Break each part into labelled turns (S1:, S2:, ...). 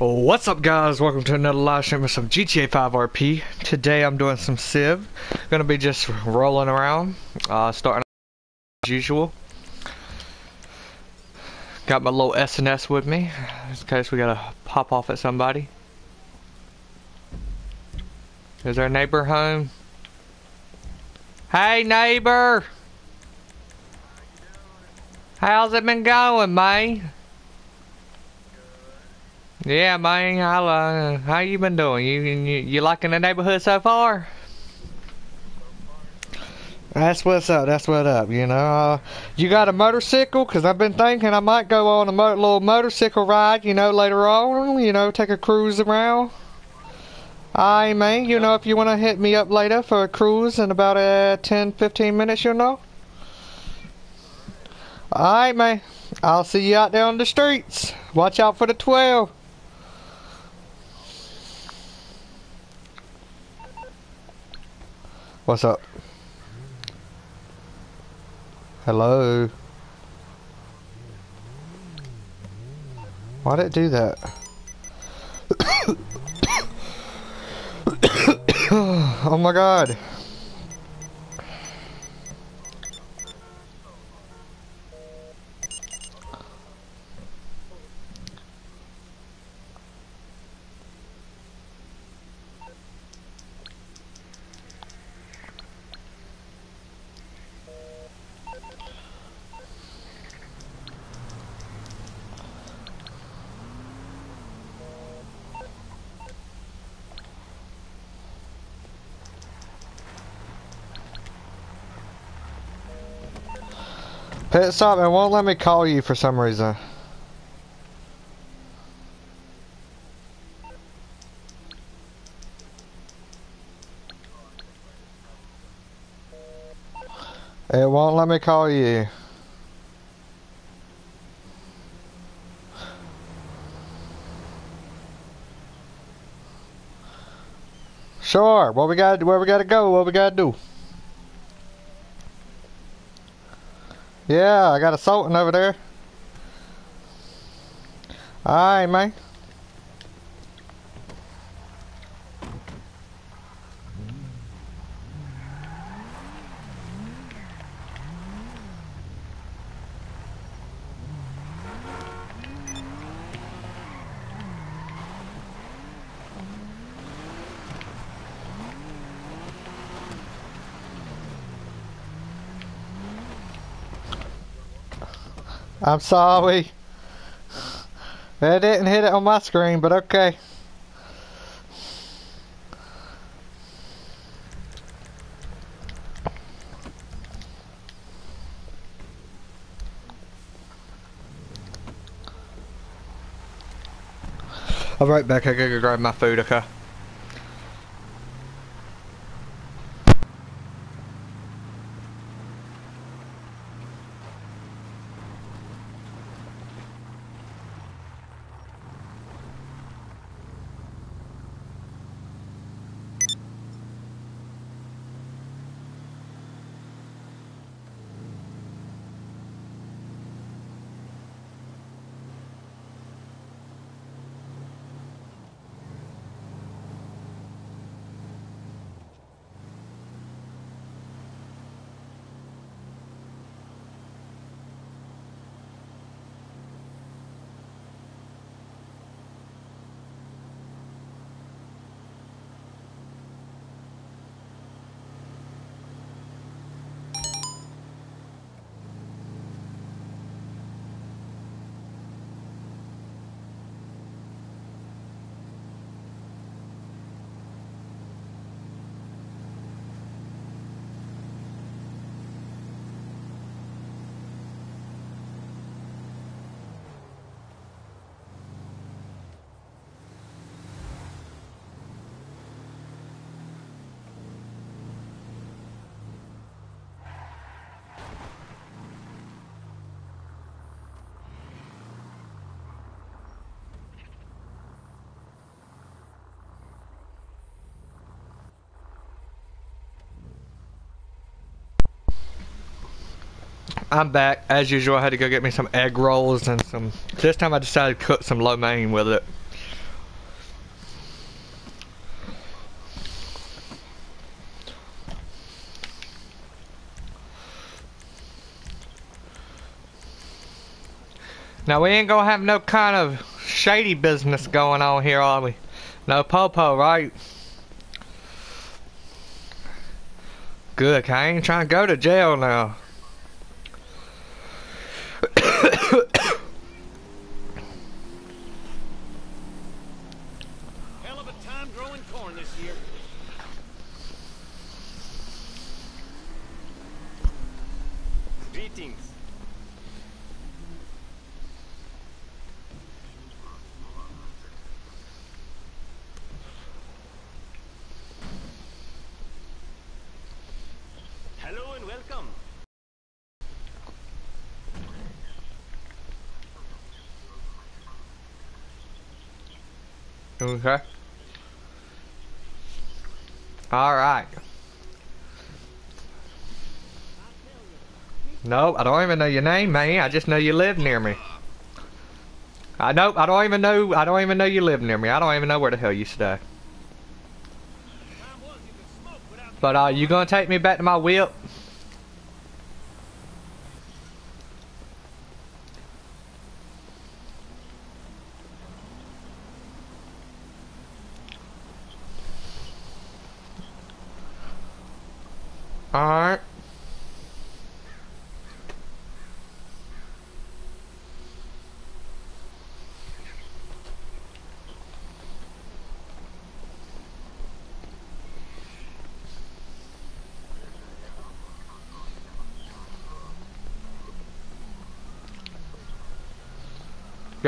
S1: What's up guys? Welcome to another live stream of some GTA 5 RP. Today I'm doing some Civ. Gonna be just rolling around, uh, starting as usual. Got my little SNS with me, in case we gotta pop off at somebody. Is our neighbor home? Hey neighbor! How's it been going, man? Yeah, man. How uh, how you been doing? You, you you liking the neighborhood so far? That's what's up. That's what up. You know, uh, you got a motorcycle? Cause I've been thinking I might go on a mo little motorcycle ride. You know, later on. You know, take a cruise around. Aye, man. You know, if you want to hit me up later for a cruise in about uh, 10, 15 minutes, you know. Alright, man. I'll see you out there on the streets. Watch out for the 12. What's up? Hello? Why did it do that? oh my god. Hey, stop, it won't let me call you for some reason. It won't let me call you. Sure, what we got where we gotta go, what we gotta do. Yeah, I got a Sultan over there. Alright, man. I'm sorry. I didn't hit it on my screen, but okay. I'll be right back, I gotta go grab my food, okay? I'm back. As usual, I had to go get me some egg rolls and some... This time I decided to cook some lo mein with it. Now, we ain't gonna have no kind of shady business going on here, are we? No popo, -po, right? Good, I ain't trying to go to jail now. Okay. Alright. Nope, I don't even know your name, man. I just know you live near me. I nope, I don't even know I don't even know you live near me. I don't even know where the hell you stay. But uh you gonna take me back to my whip? Alright.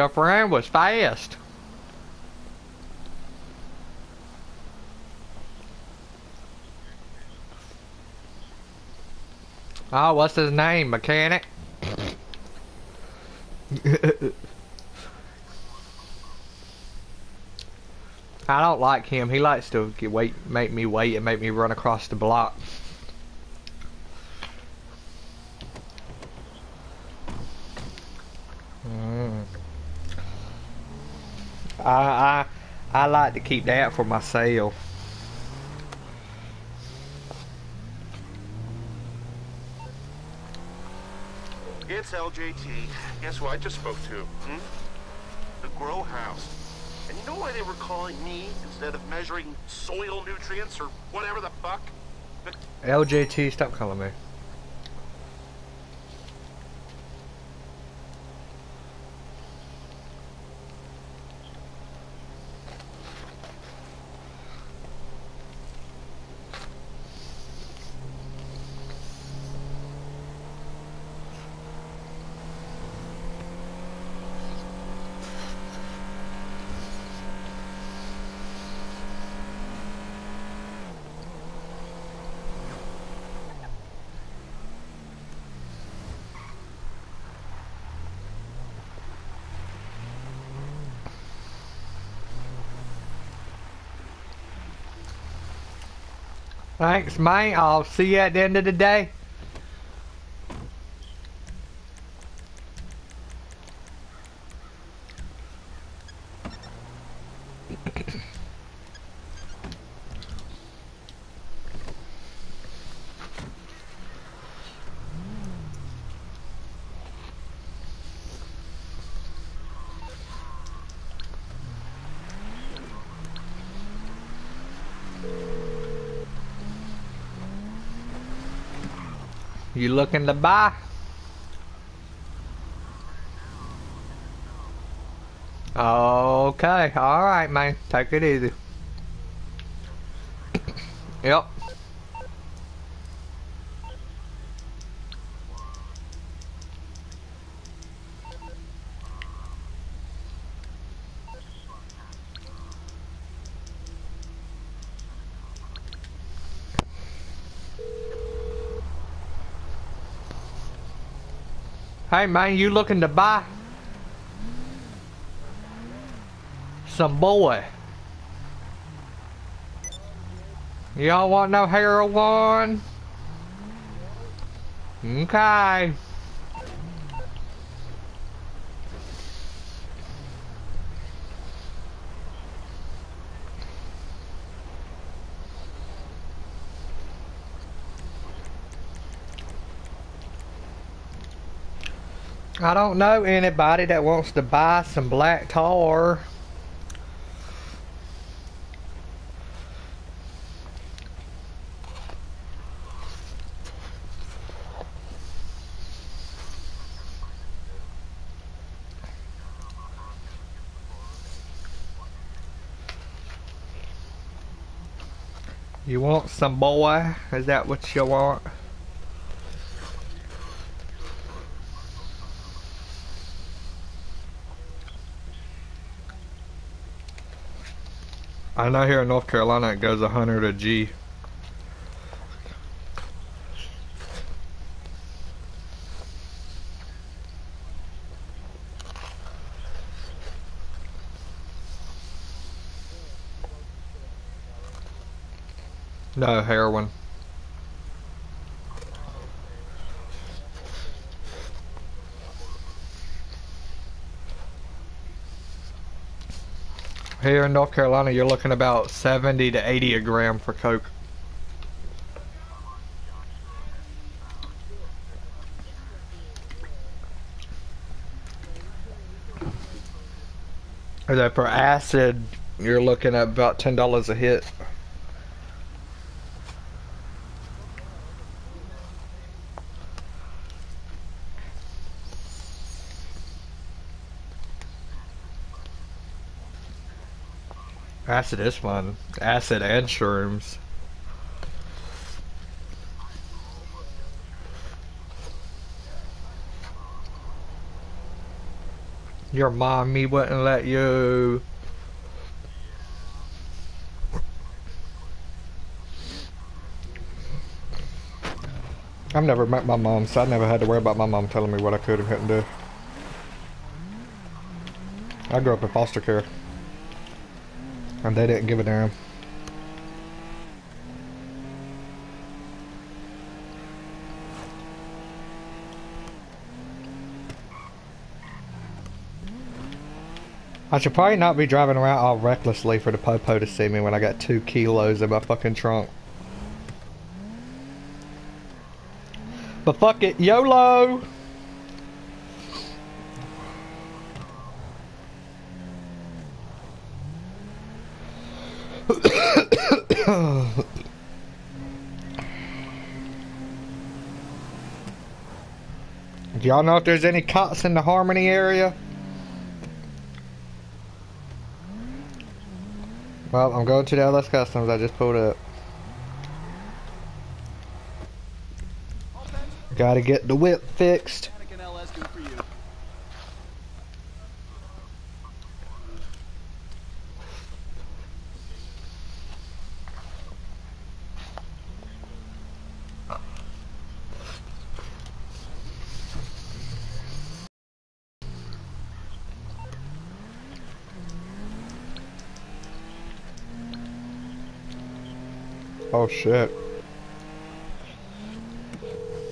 S1: Your friend was fast. Oh, what's his name? Mechanic? I don't like him. He likes to get, wait, make me wait and make me run across the block. Mm. I, I I like to keep that for myself.
S2: It's LJT. Guess who I just spoke to? Hmm? The grow house. And you know why they were calling me instead of measuring soil nutrients or whatever the fuck?
S1: LJT, stop calling me. Thanks, man. I'll see you at the end of the day. You looking to buy? Okay, alright, man. Take it easy. yep. Hey man, you looking to buy some boy? Y'all want no heroin? Okay. I don't know anybody that wants to buy some black tar. You want some boy? Is that what you want? I know here in North Carolina it goes 100 a G. No, heroin. Here in North Carolina, you're looking about 70 to 80 a gram for Coke. And then for acid, you're looking at about $10 a hit. Acid is fun. Acid and shrooms. Your mommy wouldn't let you. I've never met my mom, so I never had to worry about my mom telling me what I could and couldn't do. I grew up in foster care. And they didn't give a damn. I should probably not be driving around all recklessly for the popo to see me when I got two kilos in my fucking trunk. But fuck it, YOLO! Do y'all know if there's any cops in the Harmony area? Well, I'm going to the LS Customs. I just pulled up. Gotta get the whip fixed. Shit.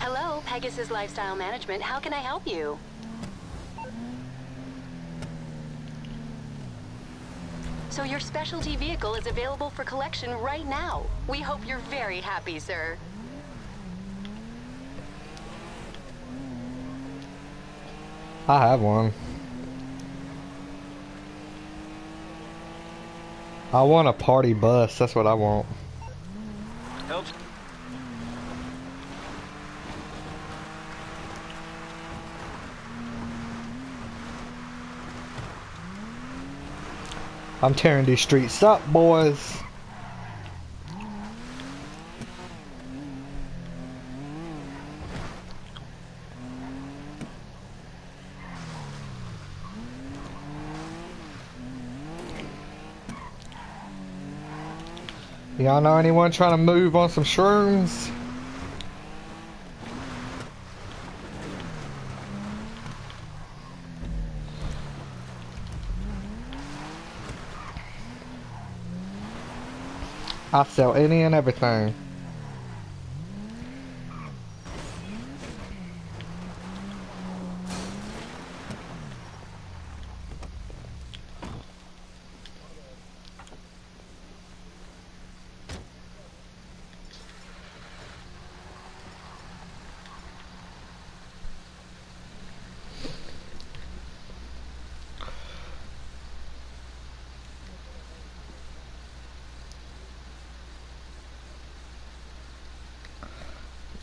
S3: Hello, Pegasus Lifestyle Management. How can I help you? So your specialty vehicle is available for collection right now. We hope you're very happy, sir.
S1: I have one. I want a party bus. That's what I want. I'm tearing these streets up, boys. Y'all know anyone trying to move on some shrooms? I sell any and everything.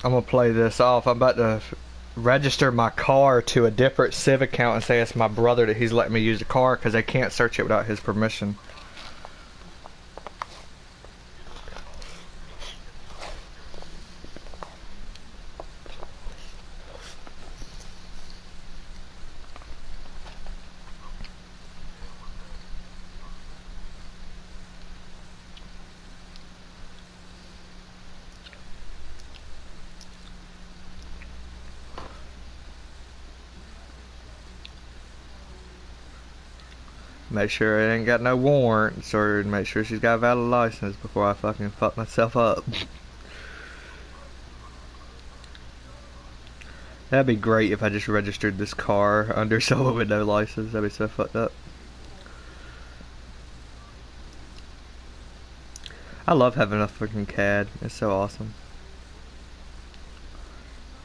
S1: I'm gonna play this off. I'm about to register my car to a different Civ account and say it's my brother that he's letting me use the car because they can't search it without his permission. Make sure it ain't got no warrants or make sure she's got a valid license before I fucking fuck myself up. That'd be great if I just registered this car under someone with no license. That'd be so fucked up. I love having a fucking CAD. It's so awesome.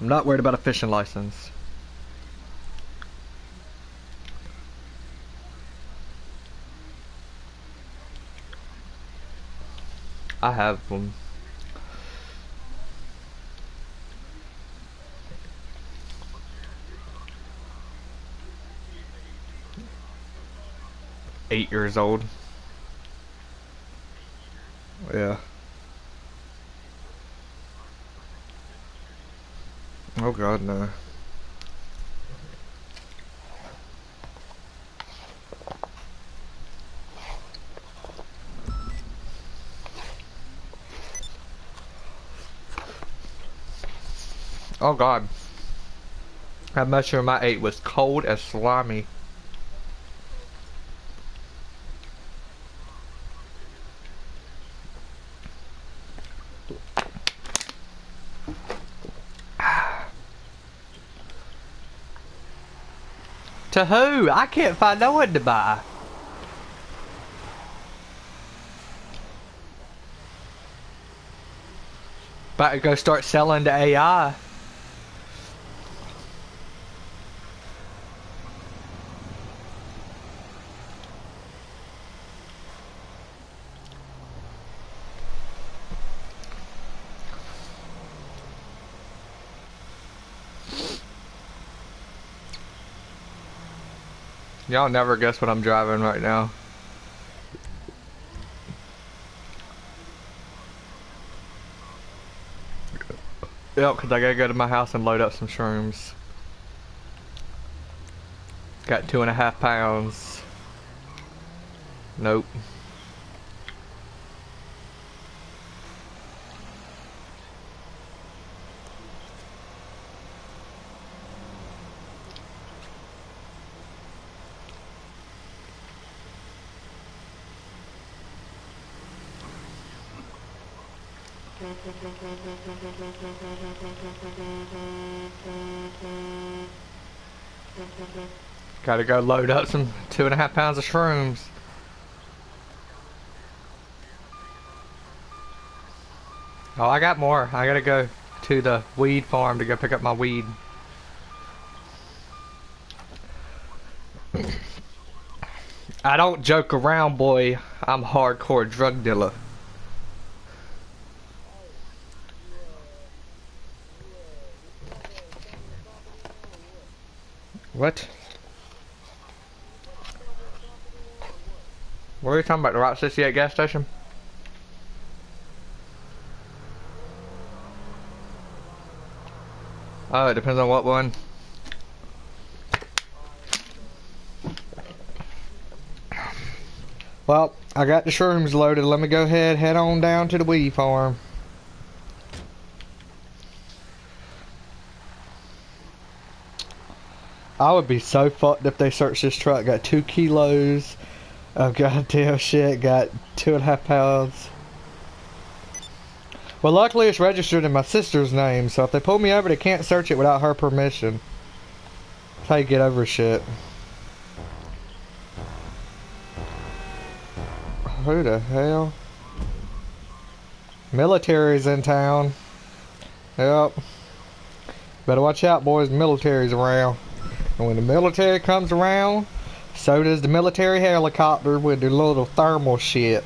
S1: I'm not worried about a fishing license. I have one. Eight years old. Yeah. Oh god, no. Oh god. That mushroom I ate was cold and slimy. to who? I can't find no one to buy. About to go start selling to AI. Y'all never guess what I'm driving right now. Yep, because I gotta go to my house and load up some shrooms. Got two and a half pounds. Nope. Gotta go load up some two and a half pounds of shrooms. Oh, I got more. I gotta go to the weed farm to go pick up my weed. I don't joke around, boy. I'm hardcore drug dealer. What? What are you talking about? The Route 68 gas station? Oh, it depends on what one. Well, I got the shrooms loaded. Let me go ahead, head on down to the weed farm. I would be so fucked if they searched this truck. Got two kilos of goddamn shit. Got two and a half pounds. Well, luckily it's registered in my sister's name, so if they pull me over, they can't search it without her permission. That's how you get over shit. Who the hell? Military's in town. Yep. Better watch out, boys. Military's around. And when the military comes around, so does the military helicopter with their little thermal shit.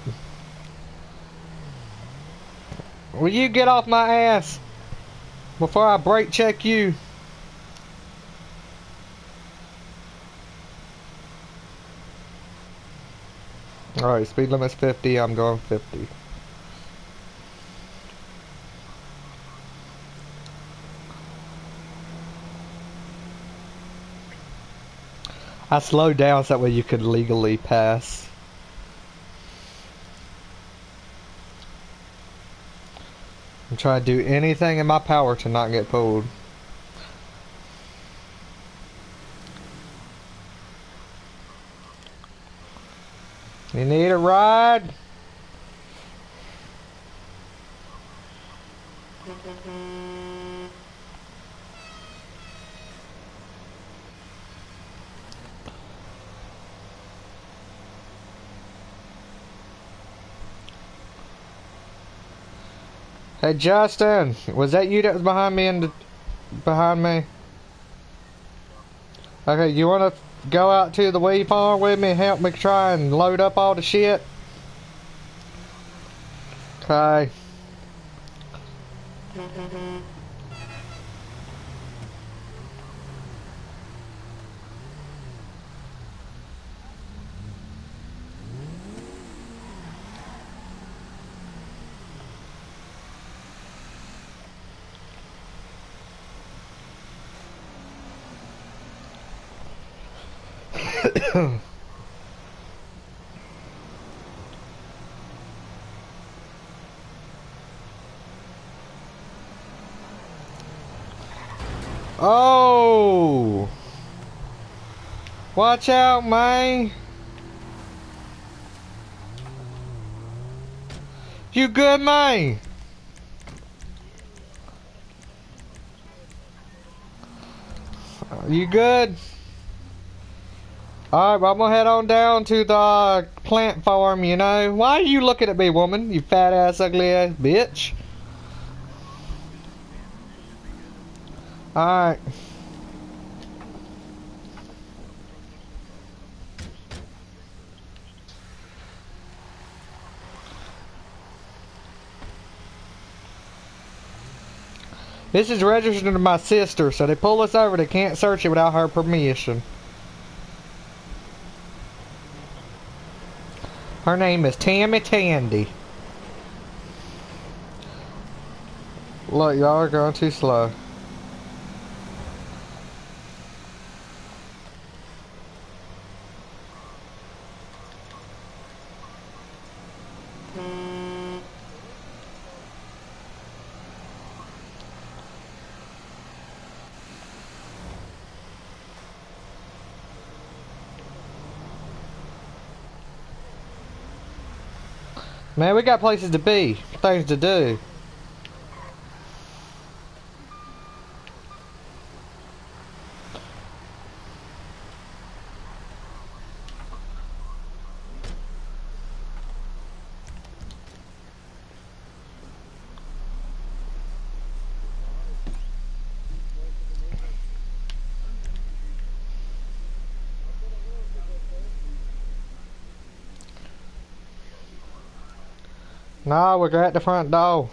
S1: Will you get off my ass? Before I brake check you. Alright, speed limit's 50, I'm going 50. I slowed down so that way you could legally pass. I'm trying to do anything in my power to not get pulled. You need a ride? Hey Justin, was that you that was behind me and behind me? Okay, you wanna go out to the weed farm with me and help me try and load up all the shit? Okay. Mm-hmm. Oh! Watch out, man! You good, man? You good? Alright, well, I'm gonna head on down to the plant farm, you know. Why are you looking at me, woman? You fat ass, ugly ass bitch. Alright. This is registered to my sister, so they pull us over. They can't search it without her permission. Her name is Tammy Tandy. Look, y'all are going too slow. Got places to be, things to do. No, we're at the front door.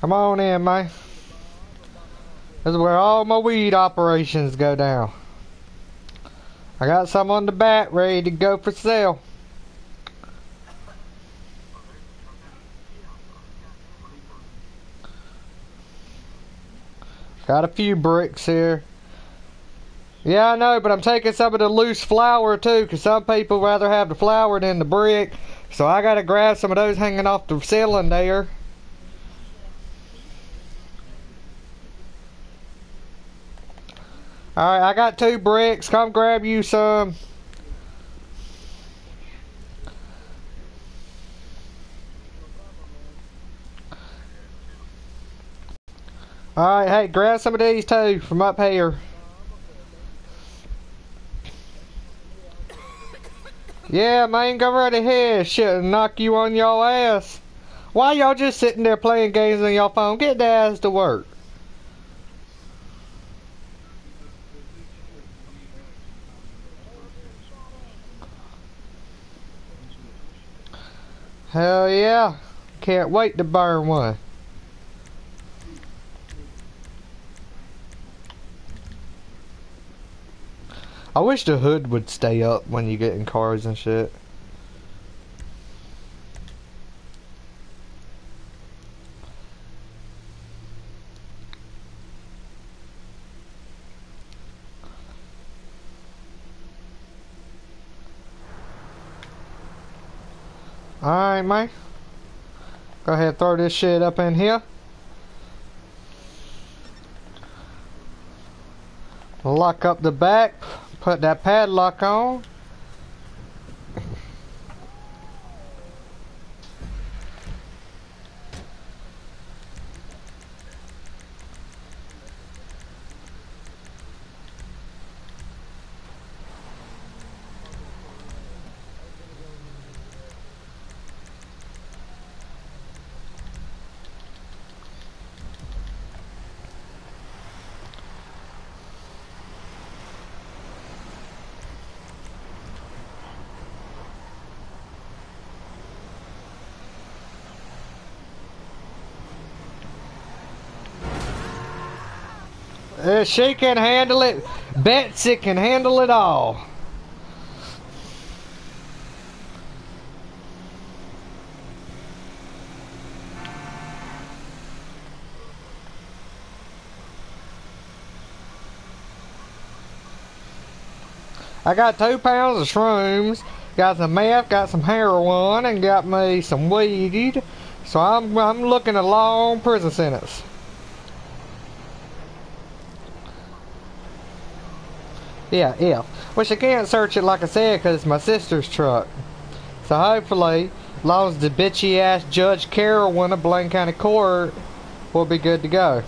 S1: Come on in, man. This is where all my weed operations go down. I got some on the bat ready to go for sale. Got a few bricks here. Yeah, I know, but I'm taking some of the loose flower too, because some people rather have the flower than the brick. So I gotta grab some of those hanging off the ceiling there. Alright, I got two bricks. Come grab you some. Alright, hey, grab some of these too from up here. Yeah, man, go right ahead. Shit, knock you on your ass. Why y'all just sitting there playing games on your phone? Get the ass to work. Hell yeah. Can't wait to burn one. I wish the hood would stay up when you get in cars and shit. Alright, man. Go ahead throw this shit up in here. Lock up the back. Put that padlock on. Uh, she can handle it. Betsy can handle it all. I got two pounds of shrooms, got some meth, got some heroin, and got me some weed. So I'm I'm looking at a long prison sentence. Yeah, yeah. Which I can't search it like I said because it's my sister's truck. So hopefully, as long as the bitchy ass Judge Carroll win a Blaine County Court, we'll be good to go.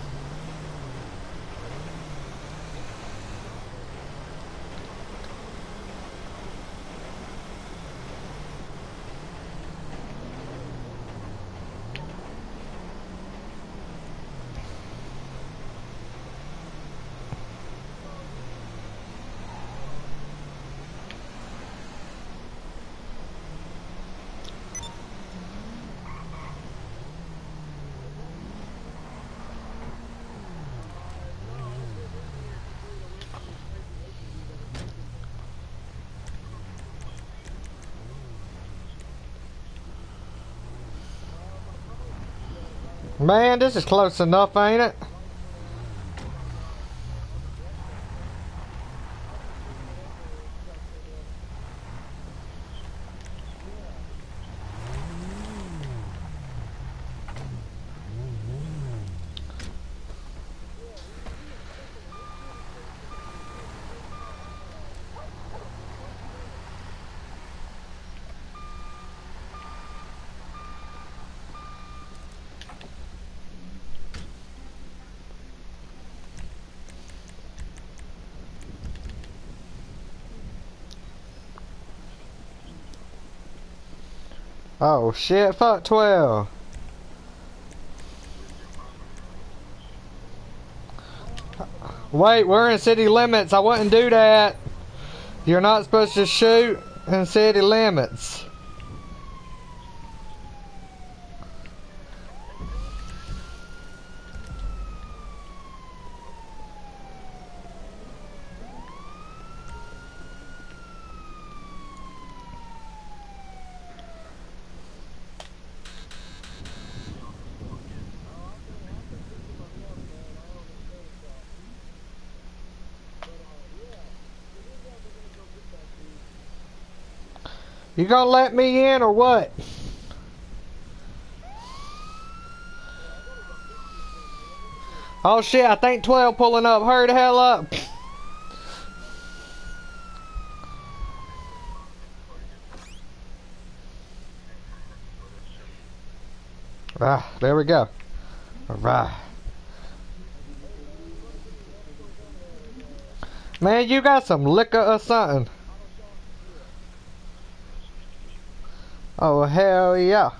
S1: Man, this is close enough, ain't it? Oh shit, fuck 12. Wait, we're in city limits. I wouldn't do that. You're not supposed to shoot in city limits. You gonna let me in or what? Oh shit, I think 12 pulling up. Hurry the hell up. Ah, there we go. Alright. Man, you got some liquor or something. Oh, hell yeah.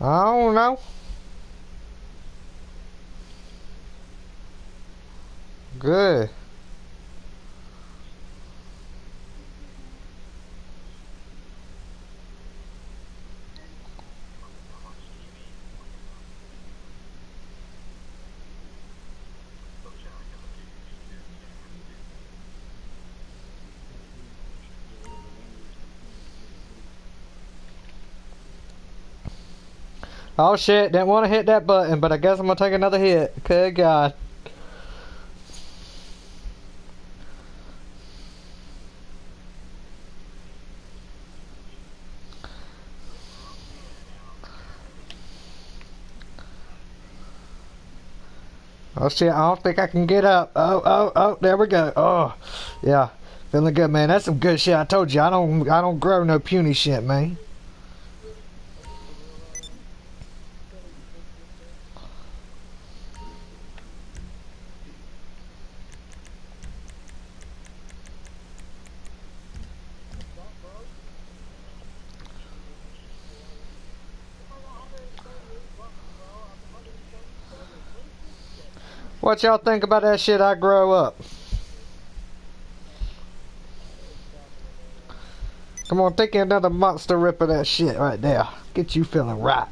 S4: I don't know. Good. Oh shit, didn't want to hit that button, but I guess I'm gonna take another hit. Good God. Oh shit, I don't think I can get up. Oh, oh, oh, there we go. Oh, yeah. Feeling good, man. That's some good shit. I told you, I don't, I don't grow no puny shit, man. What y'all think about that shit I grow up? Come on, take another monster rip of that shit right there. Get you feeling right.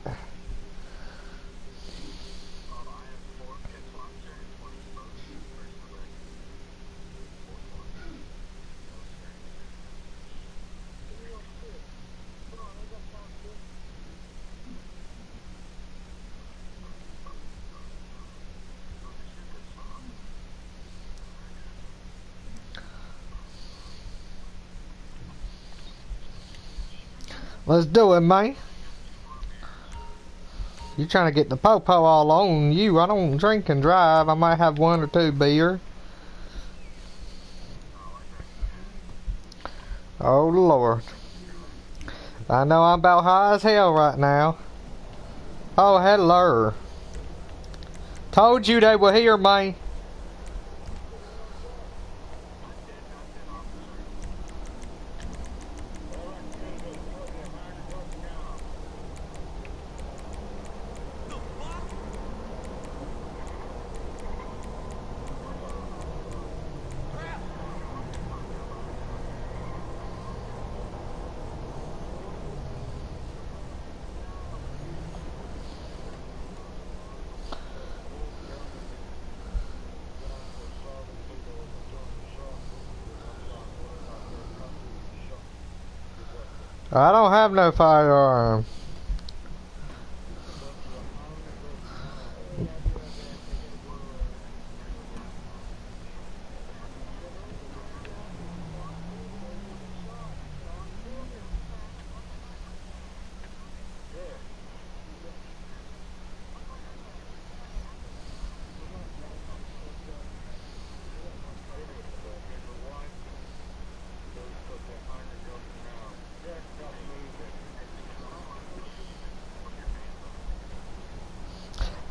S4: Let's do it, man. You're trying to get the popo all on you. I don't drink and drive. I might have one or two beer. Oh, Lord. I know I'm about high as hell right now. Oh, hello. Told you they were here, man. I don't have no firearm.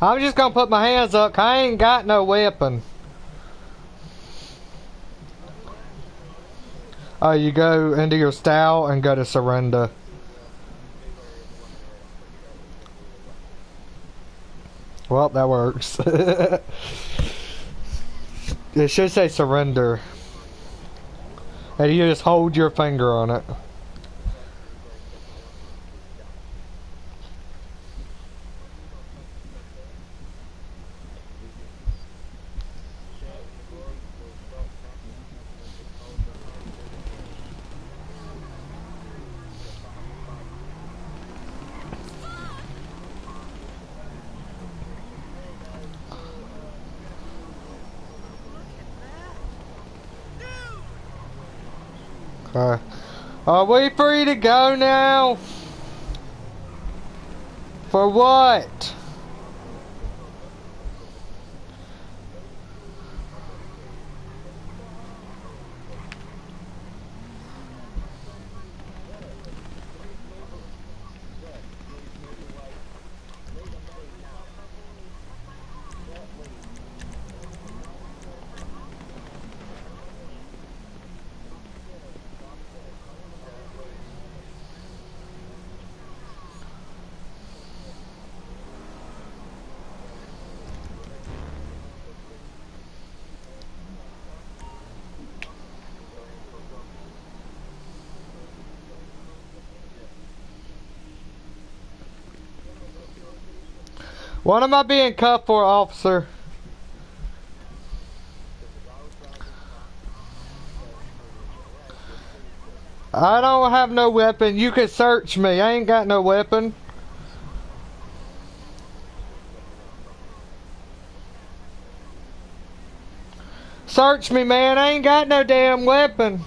S4: I'm just gonna put my hands up. I ain't got no weapon. Oh, you go into your style and go to surrender. Well, that works. it should say surrender. And you just hold your finger on it. Okay. Are we free to go now? For what? What am I being cuffed for, officer? I don't have no weapon. You can search me. I ain't got no weapon. Search me, man. I ain't got no damn weapon.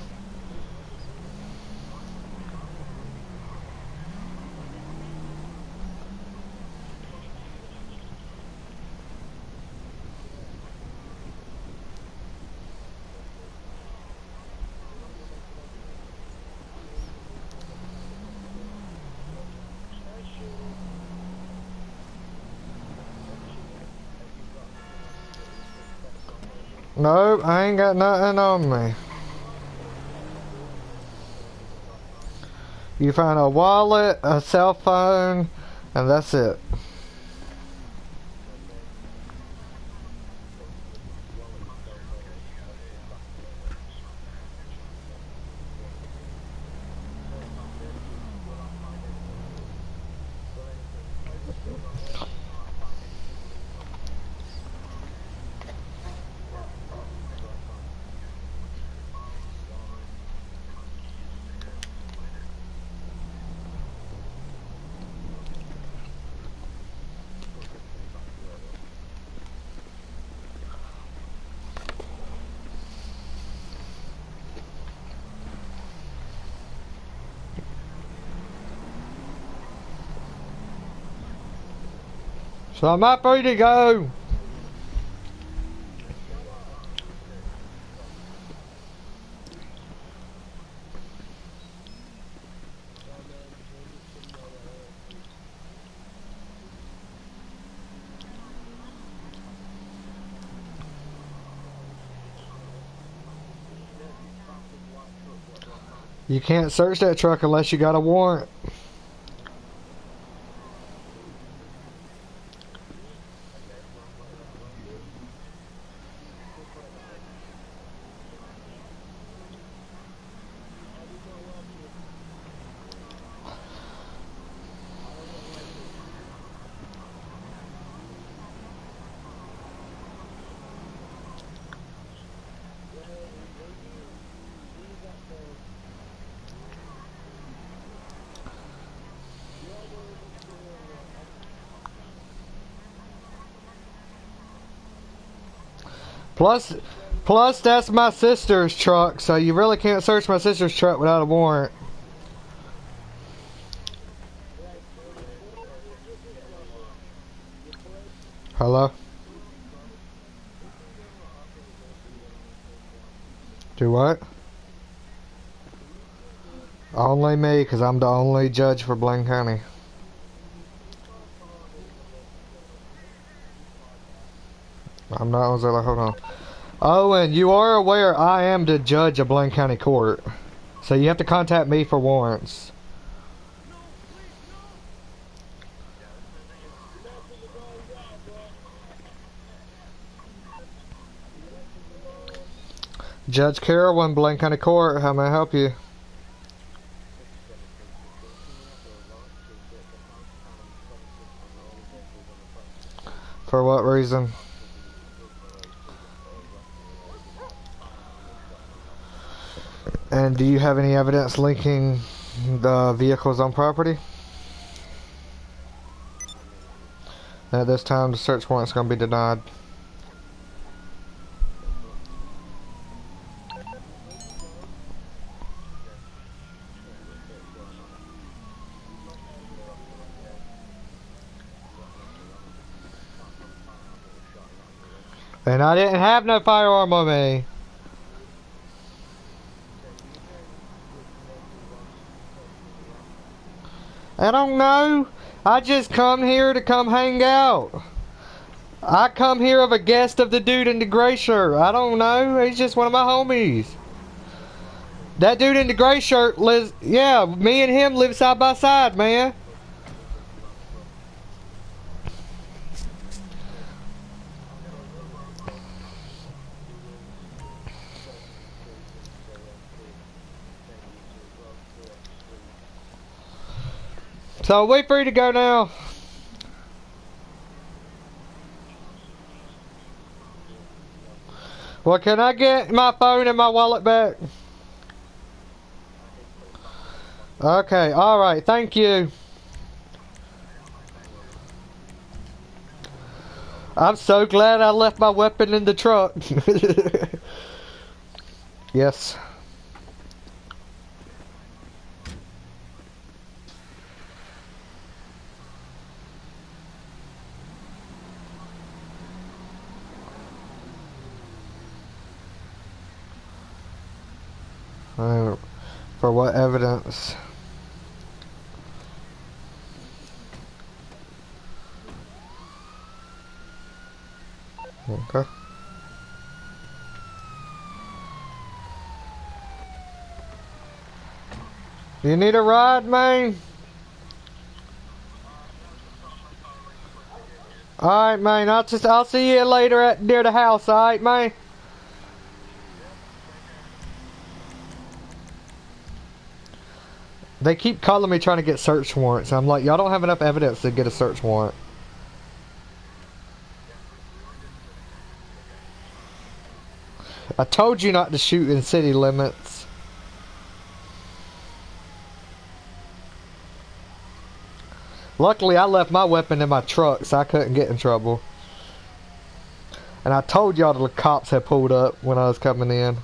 S4: Nope, I ain't got nothing on me. You find a wallet, a cell phone, and that's it. So I'm ready to go. You can't search that truck unless you got a warrant. Plus, plus that's my sister's truck, so you really can't search my sister's truck without a warrant. Hello? Do what? Only me, because I'm the only judge for Blaine County. I'm not Ozella, hold on. And you are aware I am the judge of Blaine County Court. So you have to contact me for warrants. Judge Carroll, Blaine County Court, how may I help you? For what reason? And do you have any evidence linking the vehicles on property? At this time, the search warrant's going to be denied. And I didn't have no firearm on me. I don't know. I just come here to come hang out. I come here of a guest of the dude in the gray shirt. I don't know. He's just one of my homies. That dude in the gray shirt lives. Yeah, me and him live side by side, man. So I'll wait for you to go now.
S1: Well, can I get my phone and my wallet back? Okay, alright, thank you. I'm so glad I left my weapon in the truck. yes. For what evidence? Okay. You need a ride, man? Alright, man. I'll just I'll see you later at near the house, alright, man? They keep calling me trying to get search warrants. I'm like, y'all don't have enough evidence to get a search warrant. I told you not to shoot in city limits. Luckily, I left my weapon in my truck, so I couldn't get in trouble. And I told y'all the cops had pulled up when I was coming in.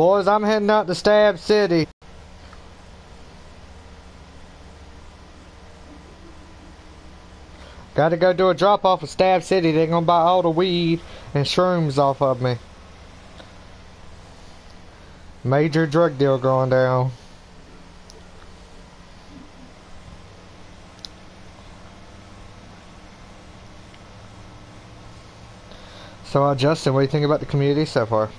S1: Boys, I'm heading out to Stab City. Gotta go do a drop off at Stab City. They're gonna buy all the weed and shrooms off of me. Major drug deal going down. So, uh, Justin, what do you think about the community so far?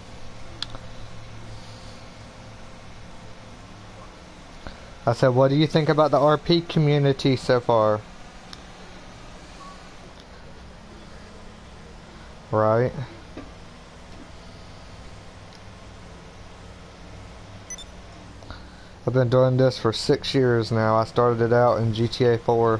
S1: I said, what do you think about the RP community so far? Right. I've been doing this for six years now. I started it out in GTA 4.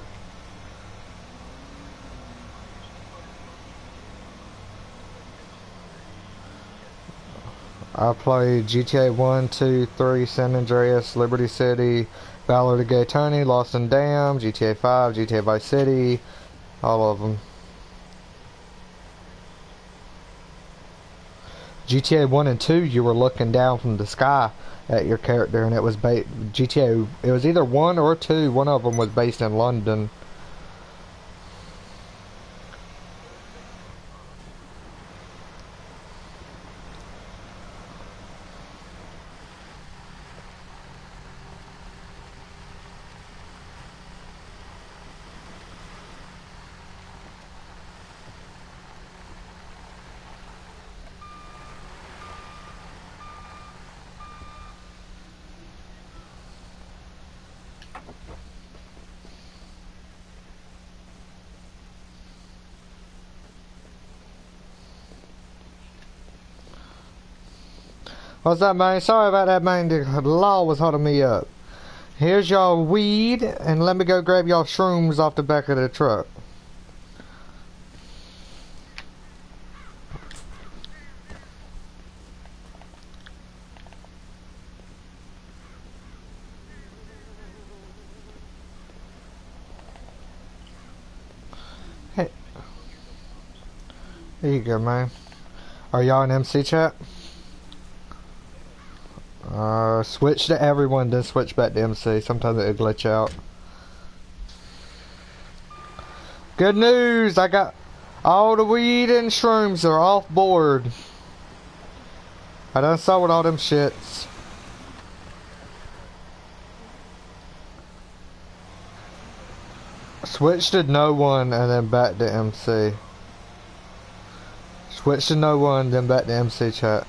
S1: I played GTA 1, 2, 3, San Andreas, Liberty City, Ballad of Gay Tony, Lost and Damned, GTA 5, GTA Vice City, all of them. GTA 1 and 2, you were looking down from the sky at your character, and it was ba GTA. It was either 1 or 2. One of them was based in London. What's up, man? Sorry about that, man. The law was holding me up. Here's y'all weed, and let me go grab y'all shrooms off the back of the truck. mind. Are y'all in MC chat? Uh, switch to everyone, then switch back to MC. Sometimes it'll glitch out. Good news! I got all the weed and shrooms are off board. I done sold all them shits. Switch to no one and then back to MC. Switch to no one, then back to MC chat.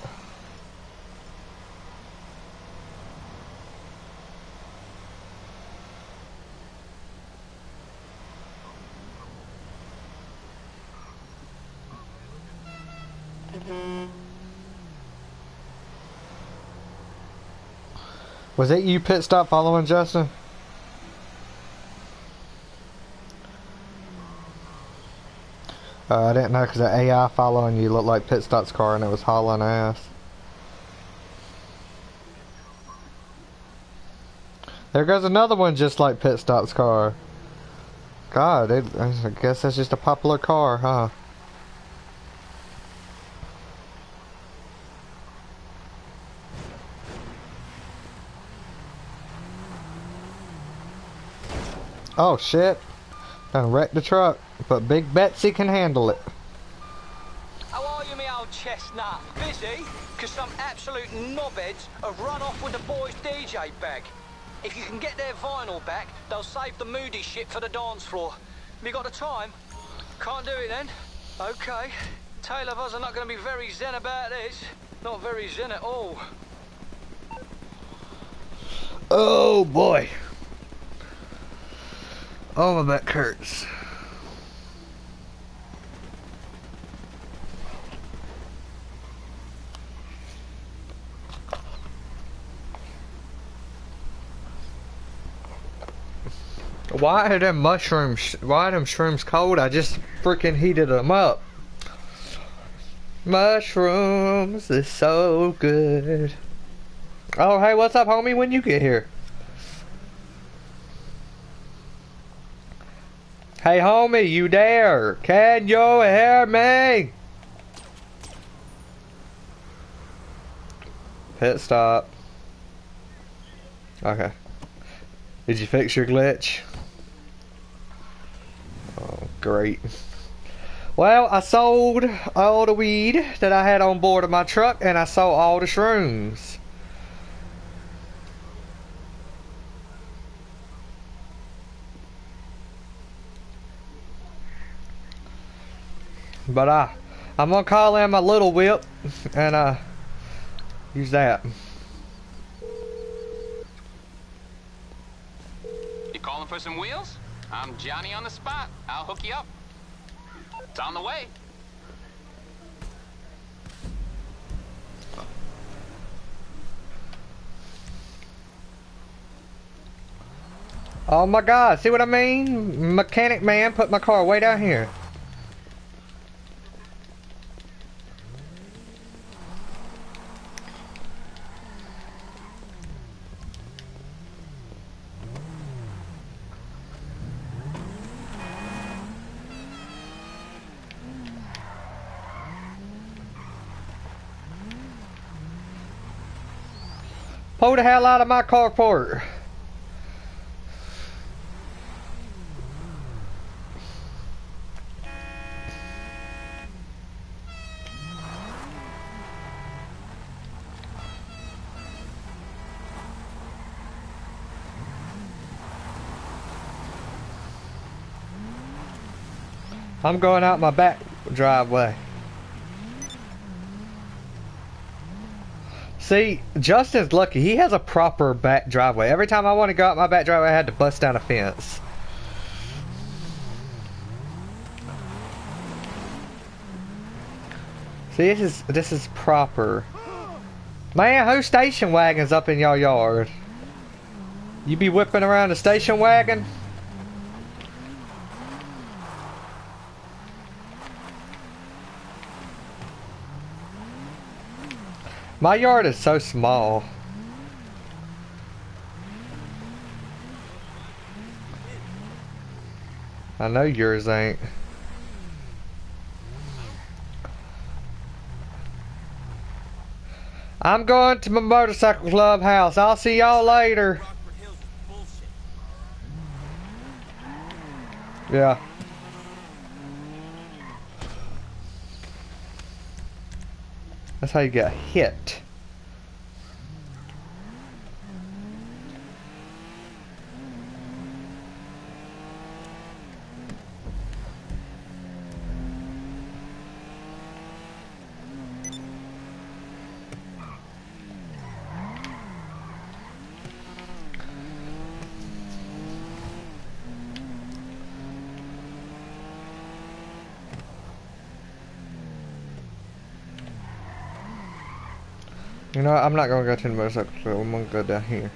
S1: Was it you pit stop following Justin? Uh, I didn't know because the AI following you looked like pit stop's car and it was hauling ass. There goes another one just like pit stop's car. God, it, I guess that's just a popular car, huh? Oh shit. Done wrecked the truck, but Big Betsy can handle it.
S5: How are you, me old chestnut? Busy? Because some absolute knobheads have run off with the boys' DJ bag. If you can get their vinyl back, they'll save the moody shit for the dance floor. Have you got the time? Can't do it then? Okay. Tale of us are not going to be very zen about this. Not very zen at all.
S1: Oh boy. Oh, my back hurts. Why are them mushrooms, why are them shrooms cold? I just freaking heated them up. Mushrooms is so good. Oh, hey, what's up, homie, when you get here? Hey, homie, you there? Can you hear me? Pit stop. Okay. Did you fix your glitch? Great. Well, I sold all the weed that I had on board of my truck, and I sold all the shrooms. But uh, I'm gonna call in my little whip and uh, use that.
S6: You calling for some wheels? I'm Johnny on the spot. I'll hook you up. It's on the way.
S1: Oh my god, see what I mean? Mechanic man put my car way down here. Pull the hell out of my carport. I'm going out my back driveway. See, Justin's lucky. He has a proper back driveway. Every time I want to go out my back driveway, I had to bust down a fence. See, this is this is proper. Man, whose station wagon's up in your yard? You be whipping around the station wagon? My yard is so small. I know yours ain't. I'm going to my motorcycle club house. I'll see y'all later. Yeah. That's how you get hit.
S4: You know, I'm not gonna go to the motorcycle club. I'm gonna go down here.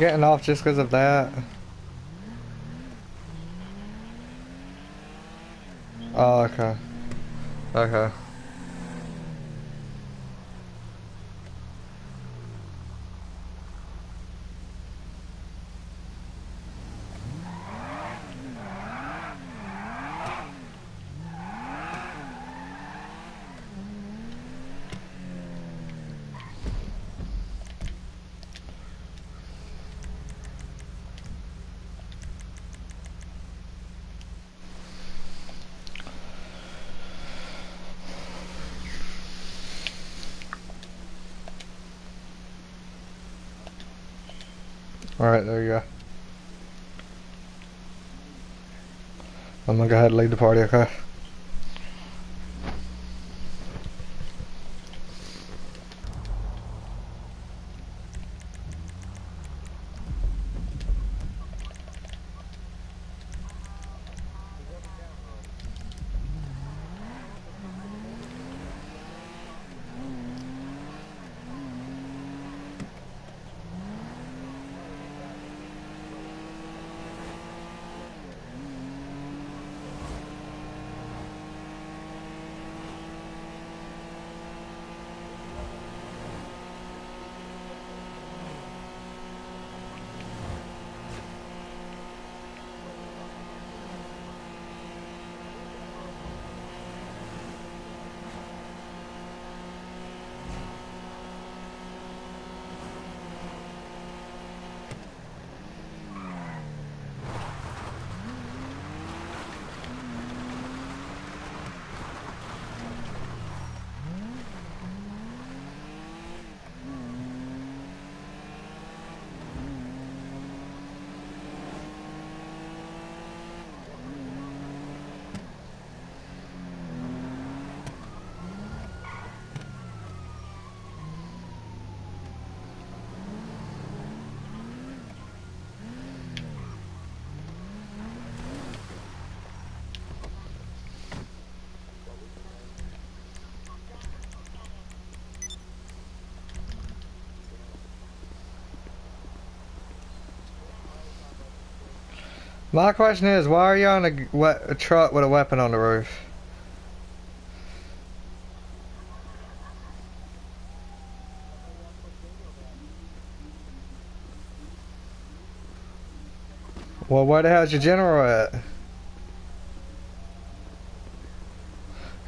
S4: Getting off just because of that? Oh, okay. Okay. Alright, there you go. I'm gonna go ahead and leave the party, okay? My question is, why are you on a, a truck with a weapon on the roof? Well, where the hell's your general at?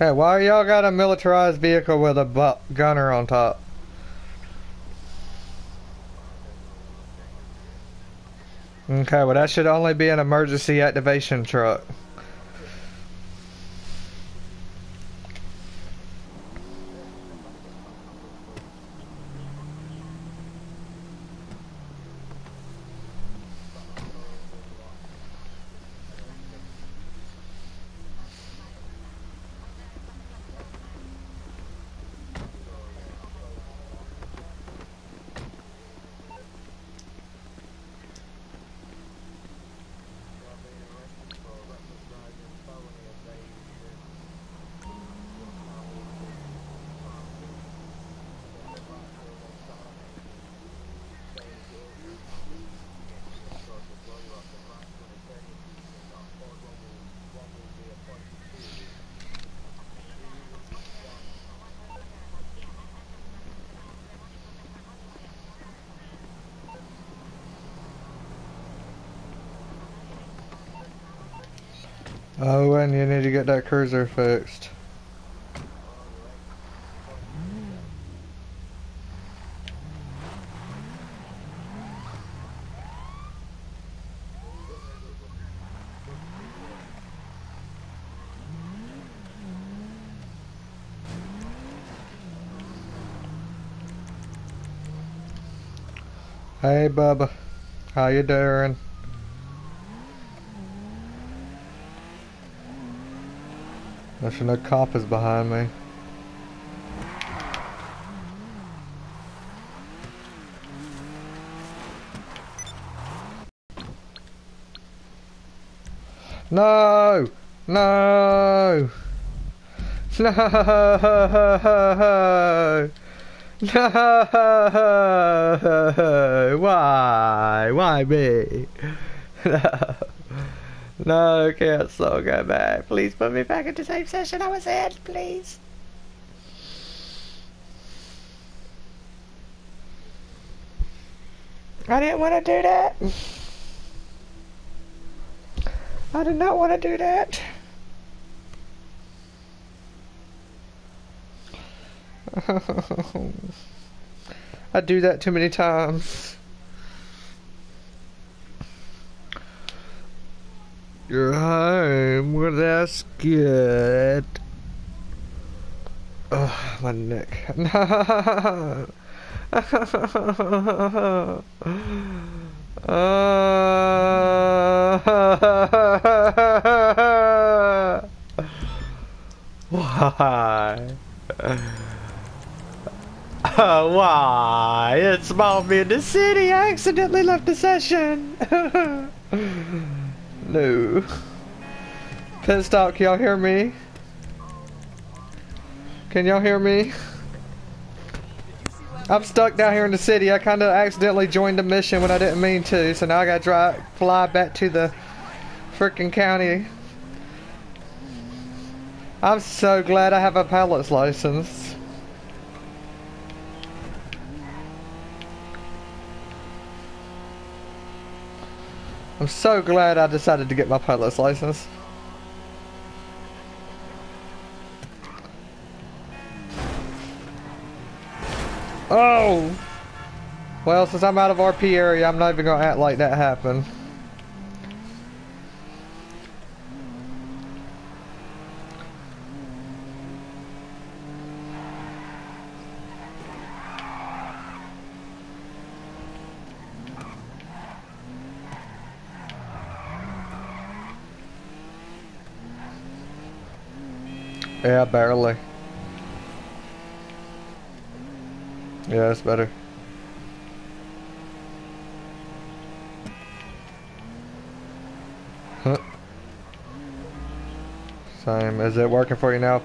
S4: Hey, why y'all got a militarized vehicle with a gunner on top? Okay, well that should only be an emergency activation truck. get that cruiser fixed.
S1: Hey, Bubba. How you doing? There's no cop is behind me. No! No! No! No! Why? Why me? No. No, cancel, go back. Please put me back into the same session I was in, please. I didn't want to do that. I did not want to do that. I do that too many times. You're home. Well, that's good. Oh, my neck. Uh, why? Uh, why? It's small me in the city. I accidentally left the session. no. Pit stop, can y'all hear me? Can y'all hear me? I'm stuck down here in the city. I kind of accidentally joined the mission when I didn't mean to, so now I gotta drive, fly back to the freaking county. I'm so glad I have a pilot's license. I'm so glad I decided to get my pilot's license. Oh! Well, since I'm out of RP area, I'm not even gonna act like that happened. Yeah, barely. Yeah, that's better. Huh. Same. Is it working for you now?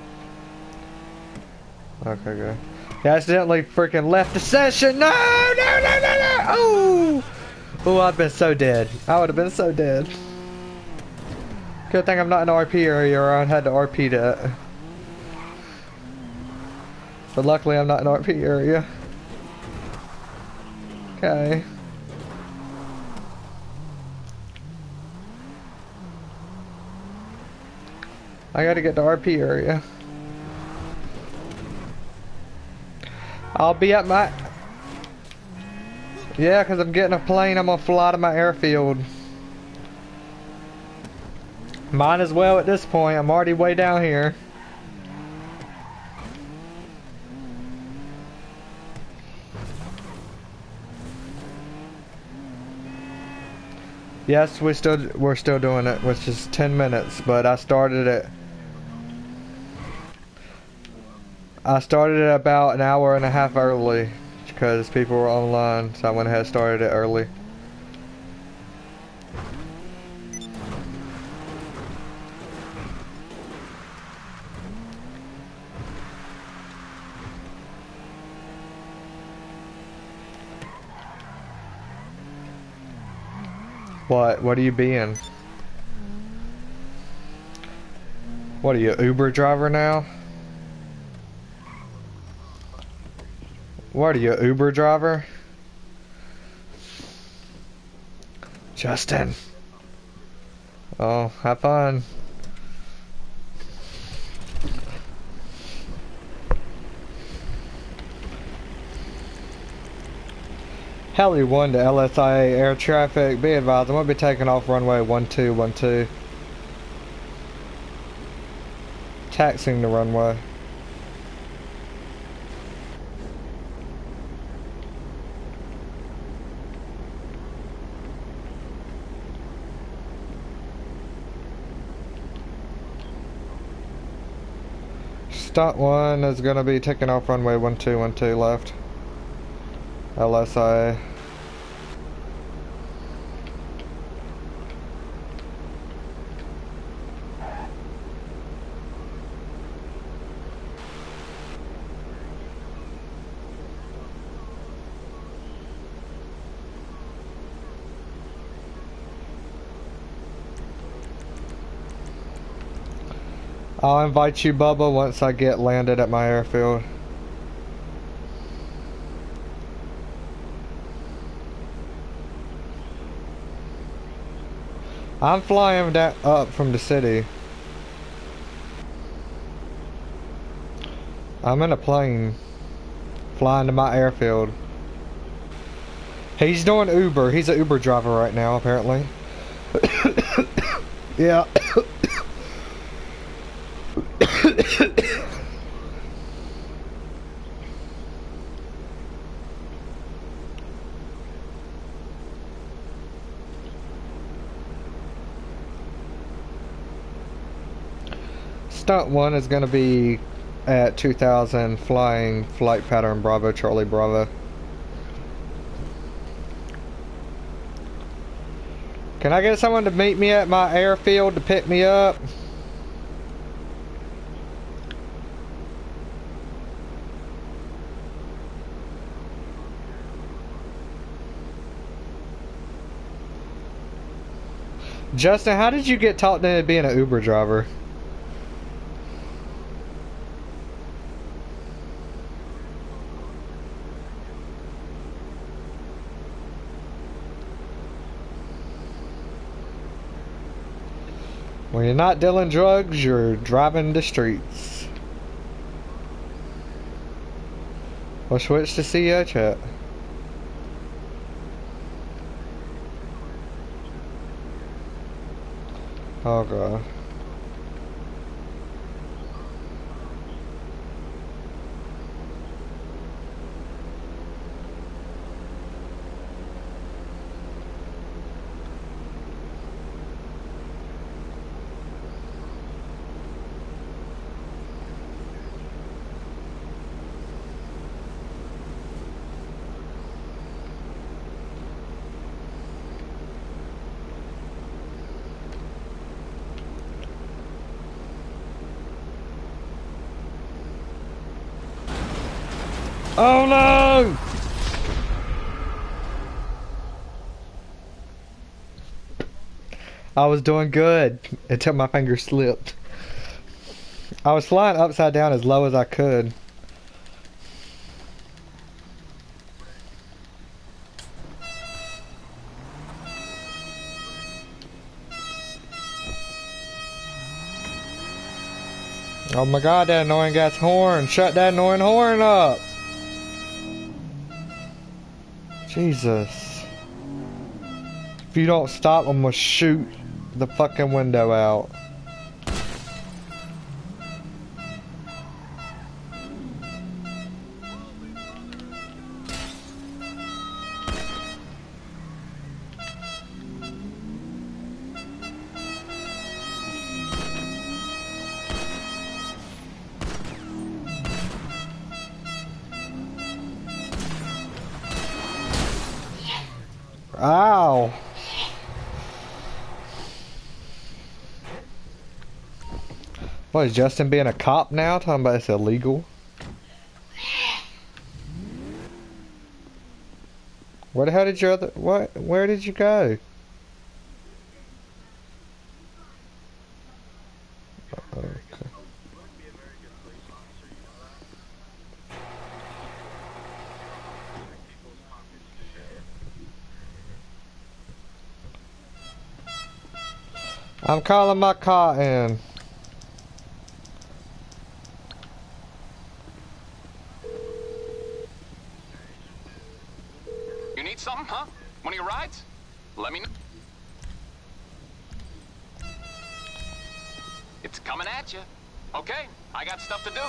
S1: Okay, good. He accidentally freaking left the session. No, no, no, no, no. Oh, oh, I've been so dead. I would have been so dead. Good thing I'm not in RP area or I had to RP that. But luckily I'm not in RP area. Okay. I gotta get to RP area. I'll be at my... Yeah, because I'm getting a plane. I'm gonna fly to my airfield. Might as well at this point. I'm already way down here. Yes, we still we're still doing it, which is 10 minutes, but I started it I started it about an hour and a half early because people were online, so I went ahead and started it early. What? What are you being? What are you, Uber driver now? What are you, Uber driver? Justin. Oh, have fun. Helio 1 to LSIA air traffic. Be advised, I'm going to be taking off runway 1212. Taxing the runway. Stop 1 is going to be taking off runway 1212 left. LSI. I'll invite you, Bubba, once I get landed at my airfield. I'm flying that up from the city. I'm in a plane flying to my airfield. He's doing Uber. He's an Uber driver right now, apparently. yeah. Stunt 1 is going to be at 2000 flying flight pattern Bravo Charlie Bravo. Can I get someone to meet me at my airfield to pick me up? Justin, how did you get taught into being an Uber driver? You're not dealing drugs, you're driving the streets. We'll switch to CEO chat. Oh god. Oh I was doing good until my finger slipped. I was flying upside down as low as I could. Oh my god, that annoying guy's horn. Shut that annoying horn up. Jesus. If you don't stop, I'm gonna shoot the fucking window out. What is Justin being a cop now? Talking about it's illegal. Where the hell did your other what where did you go? Okay. I'm calling my car in.
S6: You need something, huh? One of your rides? Let me know. It's coming at you. Okay, I got stuff to do.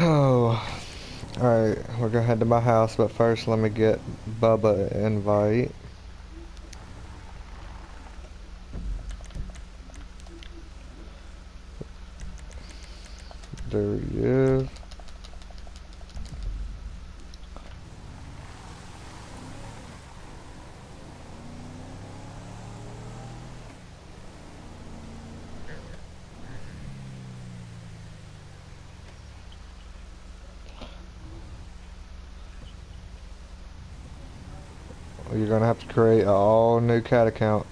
S1: oh. Alright, gonna my house, but first let me get Bubba invite. There he is. You're gonna have to create an all new cat account.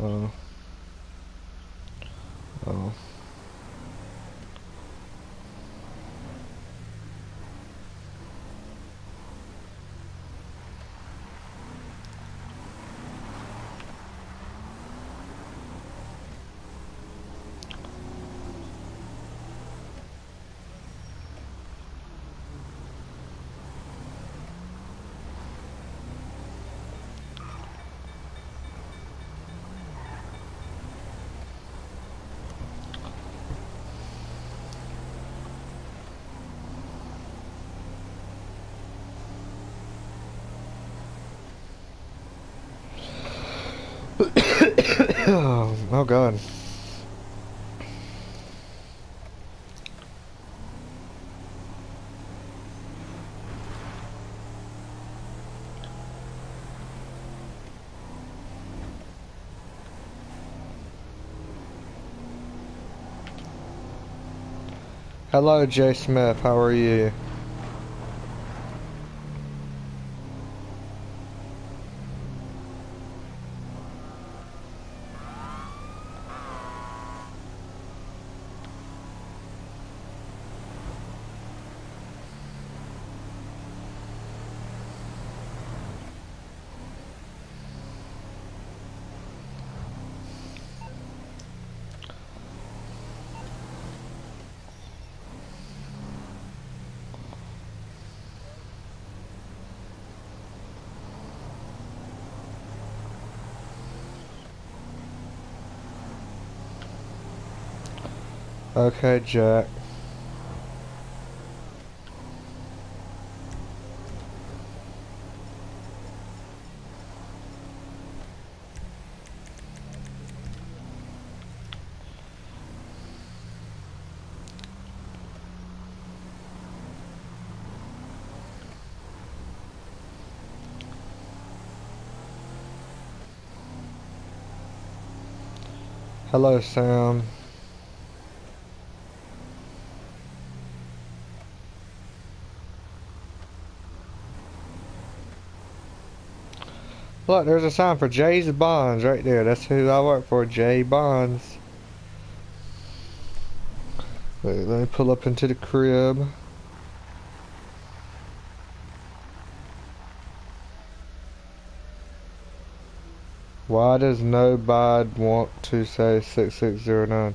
S1: Oh. Oh. oh god. Hello, Jay Smith. How are you? Okay, Jack. Hello, Sam. Look, there's a sign for Jay's Bonds right there. That's who I work for, Jay Bonds. Wait, let me pull up into the crib. Why does nobody want to say 6609?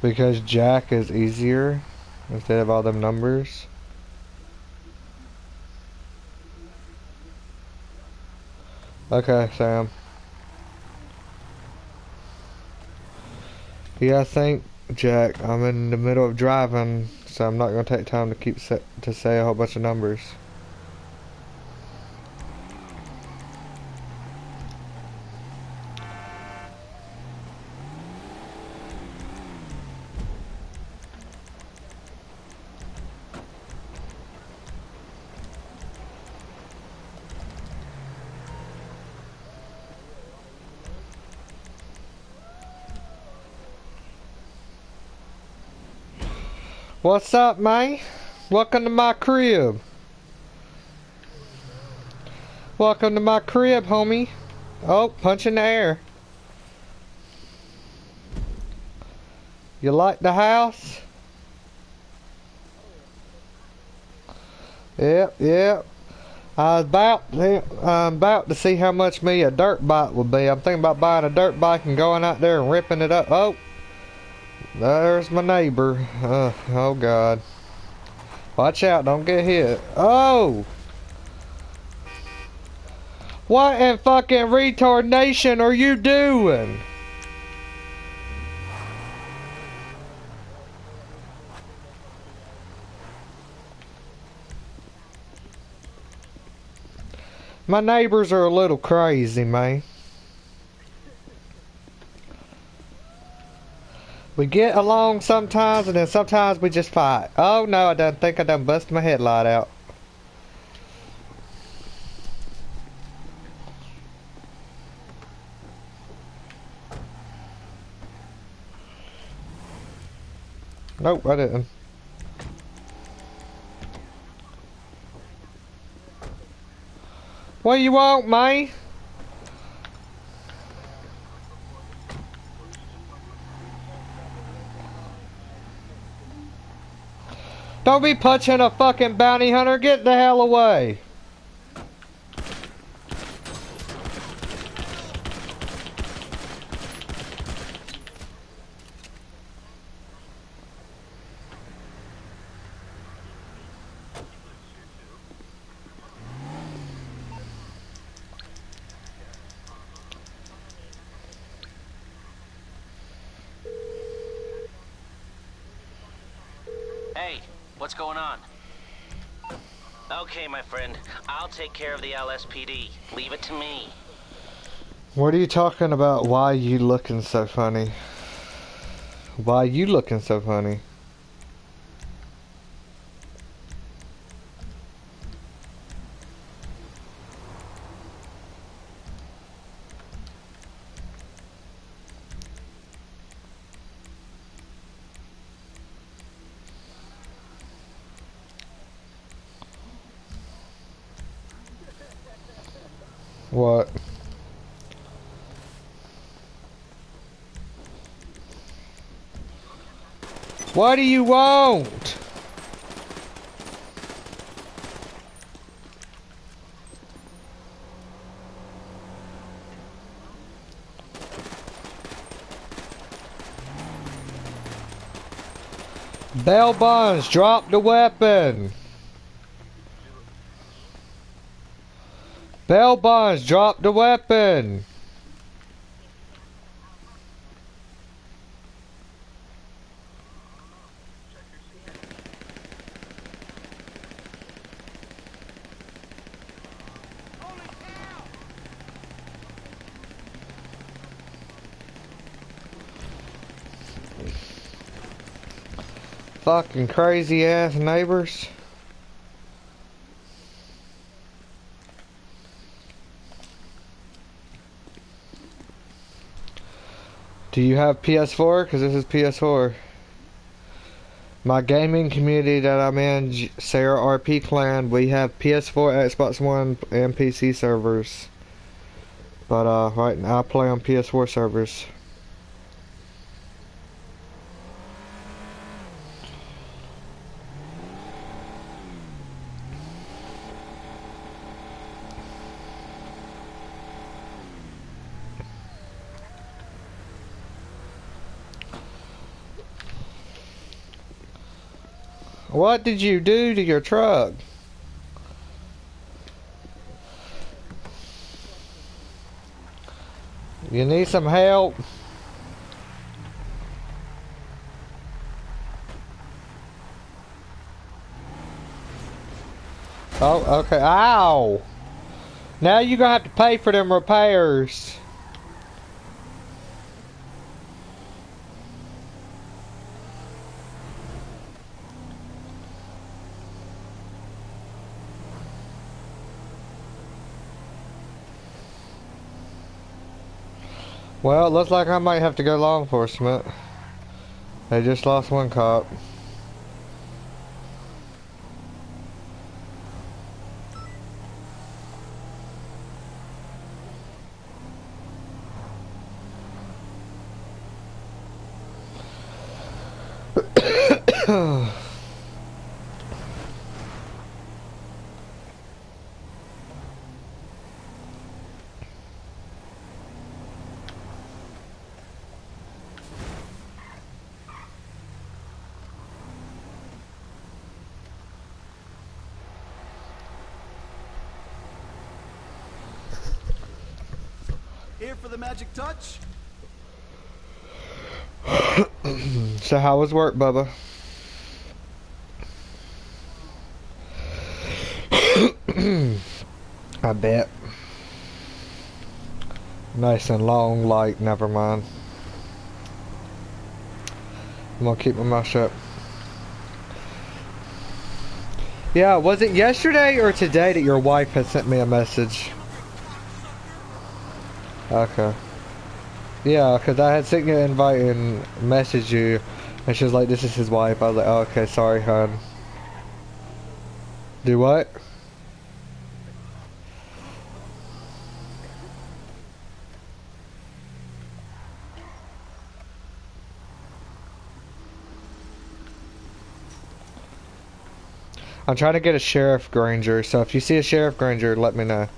S1: Because Jack is easier instead of all them numbers. Okay, Sam. Yeah, I think, Jack, I'm in the middle of driving, so I'm not going to take time to keep to say a whole bunch of numbers. What's up, man? Welcome to my crib. Welcome to my crib, homie. Oh, punch in the air. You like the house? Yep, yep. I was about, I'm about to see how much me a dirt bike would be. I'm thinking about buying a dirt bike and going out there and ripping it up. Oh, there's my neighbor. Uh, oh, God. Watch out, don't get hit. Oh! What in fucking retardation are you doing? My neighbors are a little crazy, man. We get along sometimes, and then sometimes we just fight. Oh no, I done think I done busted my headlight out. Nope, I didn't. What you want, man? Don't be punching a fucking bounty hunter. Get the hell away.
S7: Hey, what's going on? Okay, my friend. I'll take care of the LSPD. Leave it to me.
S1: What are you talking about? Why you looking so funny? Why you looking so funny? What? What do you want? Bell Bonds, drop the weapon. Bell Bonds, drop the weapon. Fucking crazy ass neighbors. Do you have PS4? Because this is PS4. My gaming community that I'm in, SARA RP Clan, we have PS4, Xbox One, and PC servers. But uh, right now I play on PS4 servers. What did you do to your truck? You need some help? Oh, okay. Ow! Now you're gonna have to pay for them repairs. Well, looks like I might have to go law enforcement. They just lost one cop.
S8: Here for the magic touch?
S1: So how was work, Bubba? I bet. Nice and long, like, never mind. I'm gonna keep my mouth shut. Yeah, was it yesterday or today that your wife had sent me a message? Okay. Yeah, because I had sent you an invite and messaged you, and she was like, this is his wife. I was like, oh, okay, sorry, hon. Do what? I'm trying to get a Sheriff Granger, so if you see a Sheriff Granger, let me know.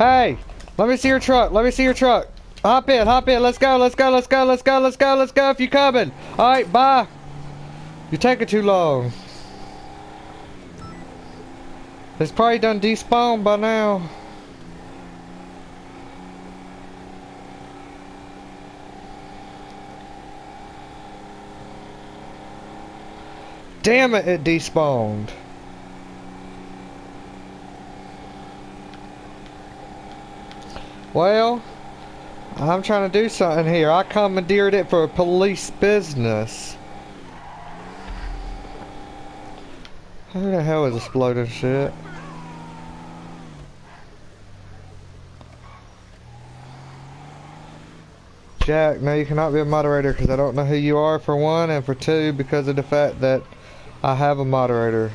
S1: Hey! Let me see your truck. Let me see your truck. Hop in, hop in. Let's go, let's go, let's go, let's go, let's go, let's go if you coming. Alright, bye. You're taking too long. It's probably done despawned by now. Damn it, it despawned. Well, I'm trying to do something here. I commandeered it for police business. Who the hell is exploding shit? Jack, no, you cannot be a moderator because I don't know who you are for one, and for two, because of the fact that I have a moderator.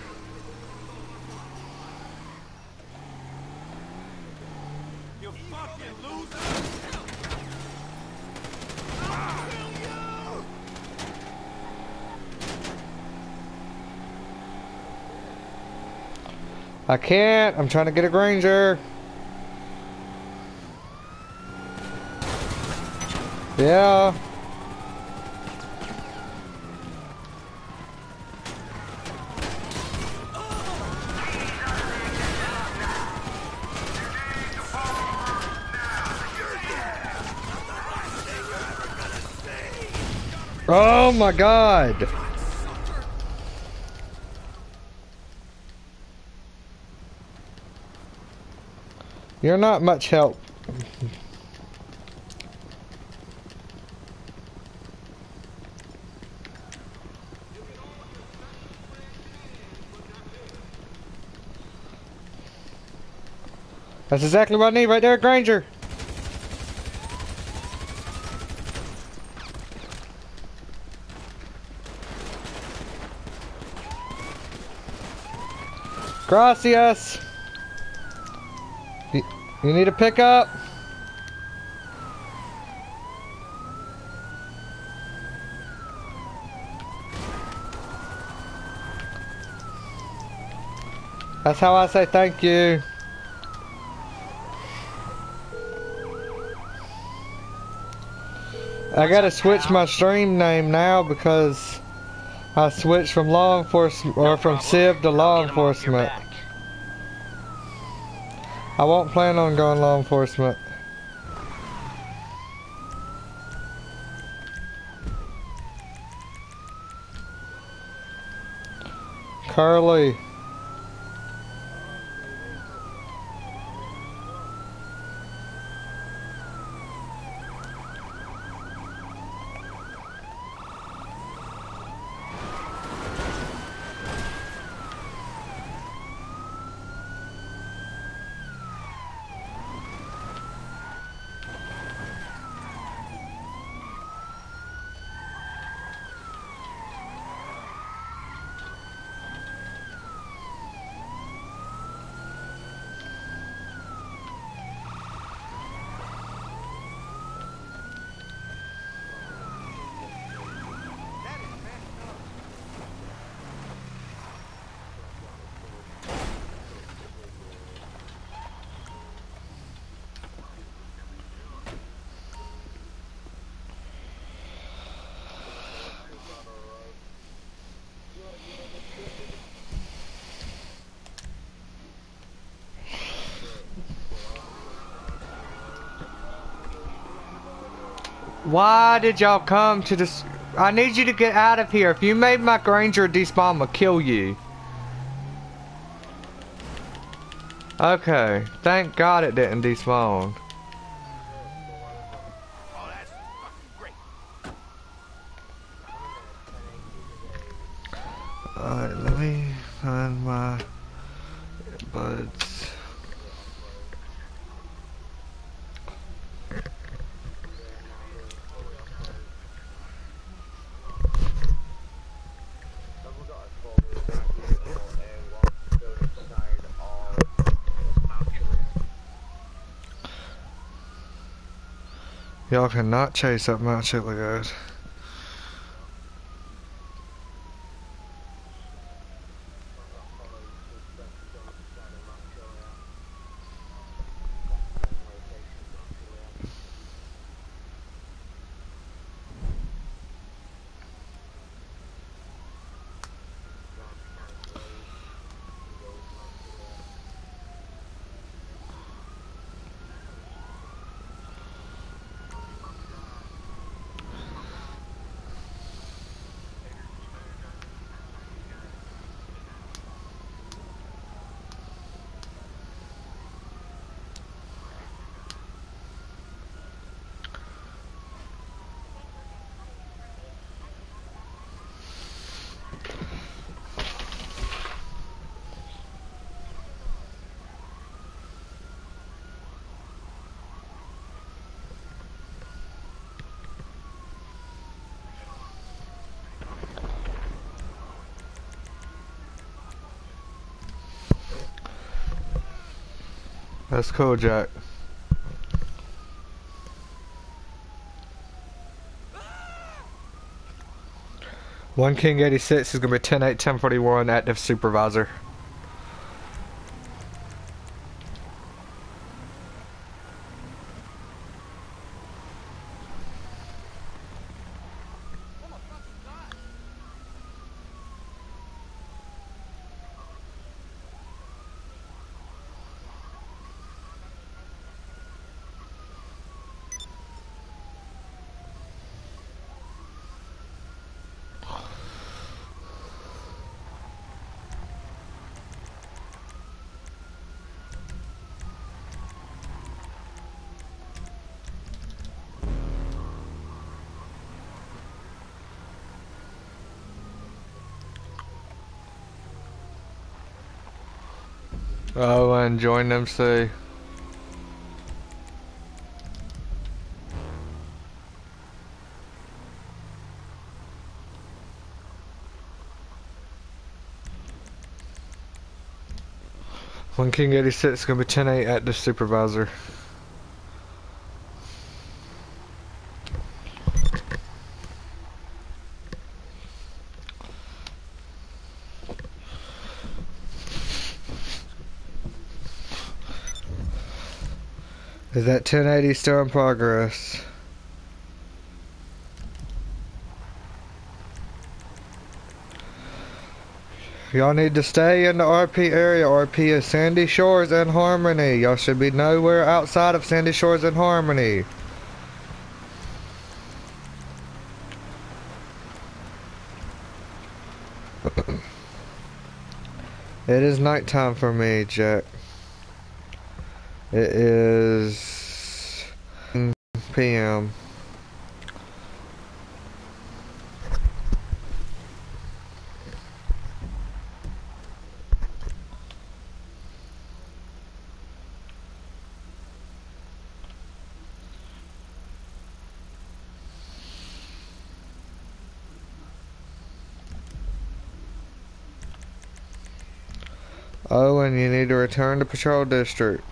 S9: You fucking loser! Ah, kill you!
S1: I can't. I'm trying to get a Granger. Yeah. Oh my god. You're not much help. That's exactly what I need right there, Granger. Gracias. You, need a pickup? That's how I say thank you. I gotta switch my stream name now because I switched from law enforcement or from Civ to law
S7: Get 'em off your
S1: enforcement. I won't plan on going law enforcement. Carly. Why did y'all come to this? I need you to get out of here. If you made my Granger despawn, I'll kill you. Okay, thank God it didn't despawn.
S9: Oh, that's fucking great.
S1: Alright, let me find my buds. Y'all cannot chase that much. up Mount Chiliad. That's cool, Jack. One King 86 is gonna be 10 8 1041 active supervisor. Oh, and join them, say. One King 86 is gonna be 10 8 at the supervisor. Is that 1080 still in progress? Y'all need to stay in the RP area. RP is Sandy Shores and Harmony. Y'all should be nowhere outside of Sandy Shores and Harmony. it is nighttime for me, Jack. It is p.m. Oh, and you need to return to patrol district.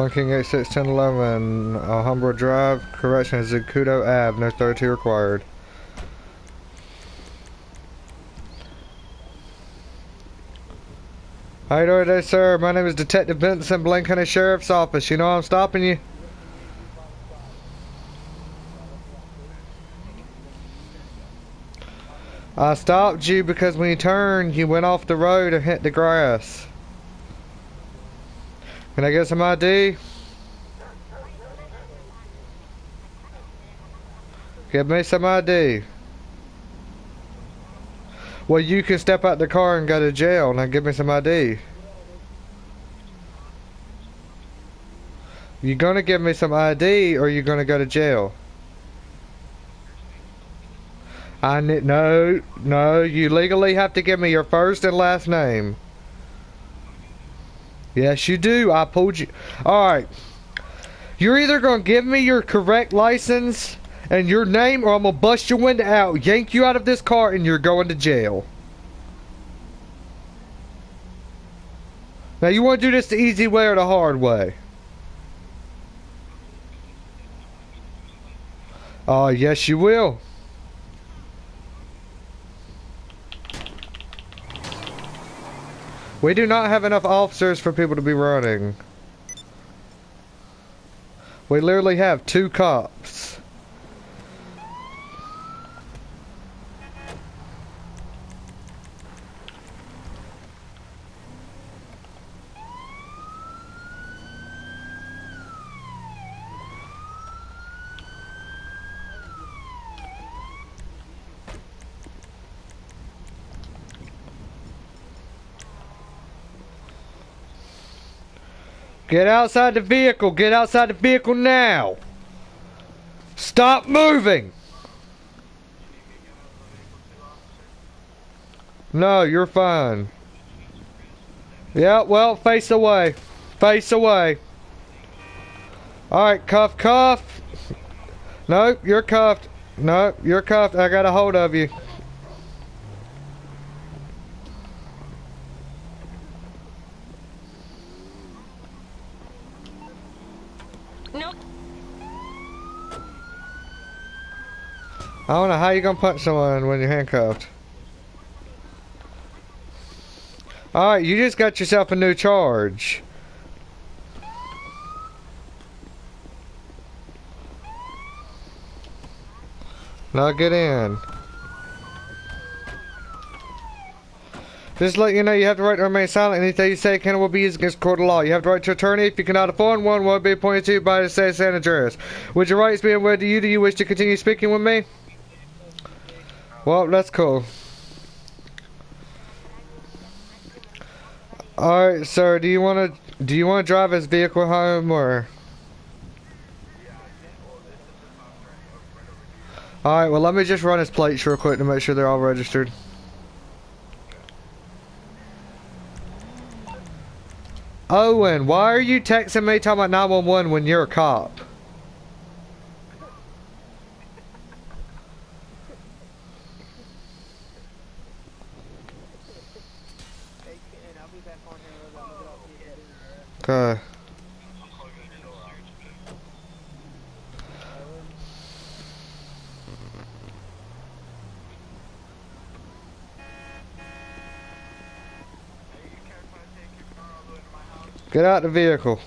S1: One King 861011, Alhambra Drive, correction, Zancudo Ave, no 32 required. How you doing today, sir? My name is Detective Benson, Blaine County Sheriff's Office. You know I'm stopping you? I stopped you because when you turned, you went off the road and hit the grass. Can I get some ID? Give me some ID. Well, you can step out the car and go to jail. Now give me some ID. You gonna give me some ID or you gonna go to jail? I need, no, no, you legally have to give me your first and last name. Yes, you do. I pulled you. Alright. You're either going to give me your correct license and your name or I'm going to bust your window out, yank you out of this car, and you're going to jail. Now, you want to do this the easy way or the hard way? Oh, uh, yes, you will. We do not have enough officers for people to be running. We literally have two cops. Get outside the vehicle. Get outside the vehicle now. Stop moving. No, you're fine. Yeah, well, face away. Face away. Alright, cuff, cuff. Nope, you're cuffed. Nope, you're cuffed. I got a hold of you. I don't know how you gonna punch someone when you're handcuffed. Alright, you just got yourself a new charge. Now get in. Just let you know you have the right to remain silent. Anything you say can will be used against court of law. You have the right to attorney. If you cannot afford one, one will be appointed to you by the state of San Andreas. Would your rights be aware to you? Do you wish to continue speaking with me? Well, that's cool. Alright, sir, do you wanna do you wanna drive his vehicle home or Alright, well let me just run his plates real quick to make sure they're all registered. Owen, why are you texting me talking about 911 when you're a cop? Get out the vehicle.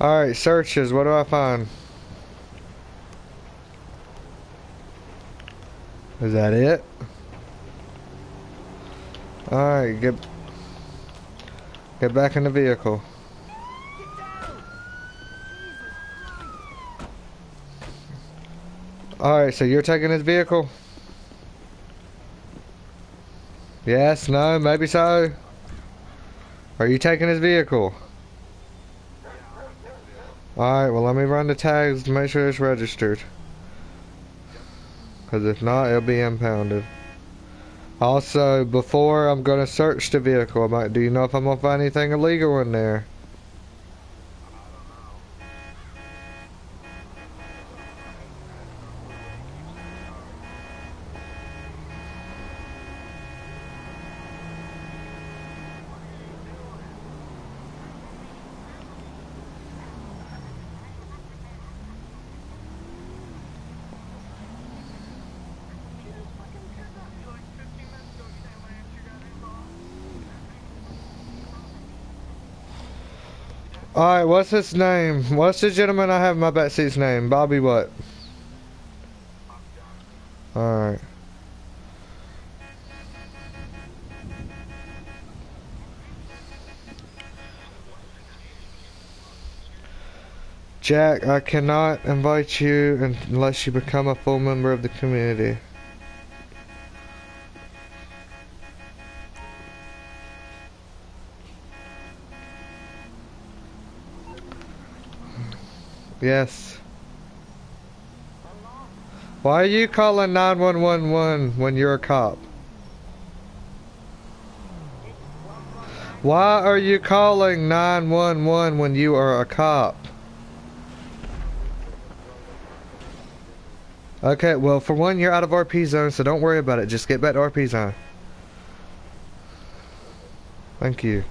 S1: Alright, searches. What do I find? Is that it? Alright, get get back in the vehicle. Alright, so you're taking his vehicle? Yes, no, maybe so. Are you taking his vehicle? Alright, well let me run the tags to make sure it's registered. Because if not, it'll be impounded. Also, before I'm going to search the vehicle, I might, do you know if I'm going to find anything illegal in there? Alright, what's his name? What's the gentleman I have in my backseat's name? Bobby what? Alright. Jack, I cannot invite you unless you become a full member of the community. Yes. Why are you calling 911 when you're a cop? Why are you calling 911 when you are a cop? Okay, well, for one, you're out of RP zone, so don't worry about it. Just get back to RP zone. Thank you.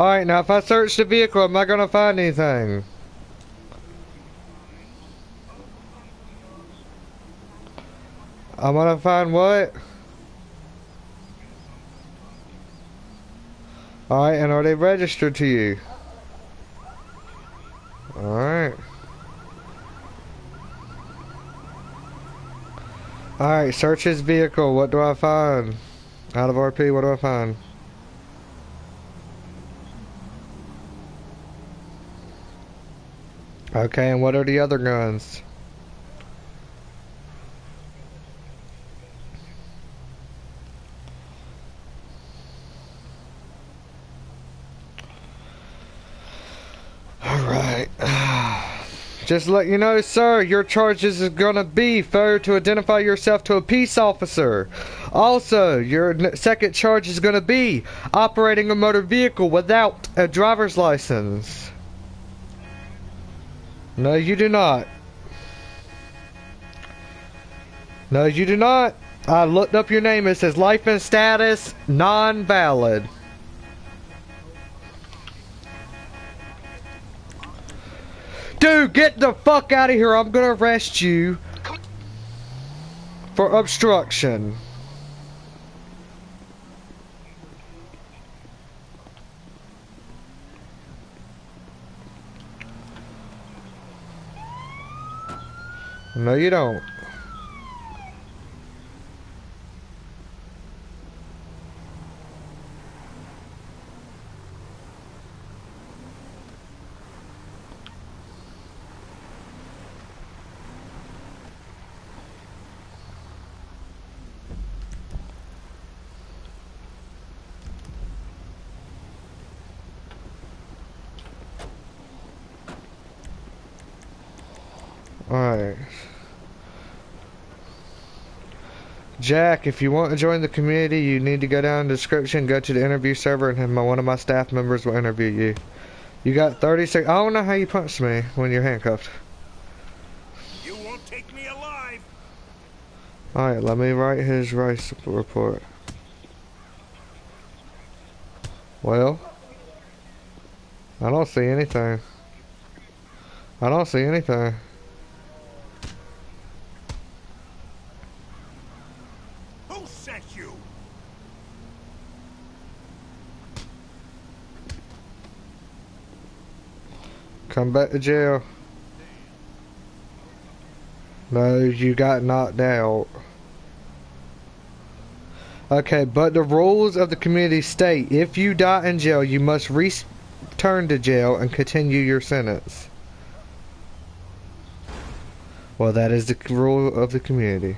S1: Alright, now if I search the vehicle, am I gonna find anything? I'm gonna find what? Alright, and are they registered to you? Alright. Alright, search his vehicle. What do I find? Out of RP, what do I find? Okay, and what are the other guns? Just let you know, sir, your charges is gonna be failure to identify yourself to a peace officer. Also, your second charge is gonna be operating a motor vehicle without a driver's license. No, you do not. No, you do not. I looked up your name. It says life and status non-valid. Dude, get the fuck out of here. I'm gonna arrest you for obstruction. No, you don't. Alright. Jack, if you want to join the community, you need to go down in the description, go to the interview server, and my, one of my staff members will interview you. You got 30 seconds. I don't know how you punched me when you're handcuffed.
S9: You won't take me alive.
S1: Alright, let me write his race report. Well, I don't see anything. I don't see anything.
S9: Who sent you?
S1: Come back to jail. No, you got knocked out. Okay, but the rules of the community state if you die in jail, you must return to jail and continue your sentence. Well, that is the rule of the community.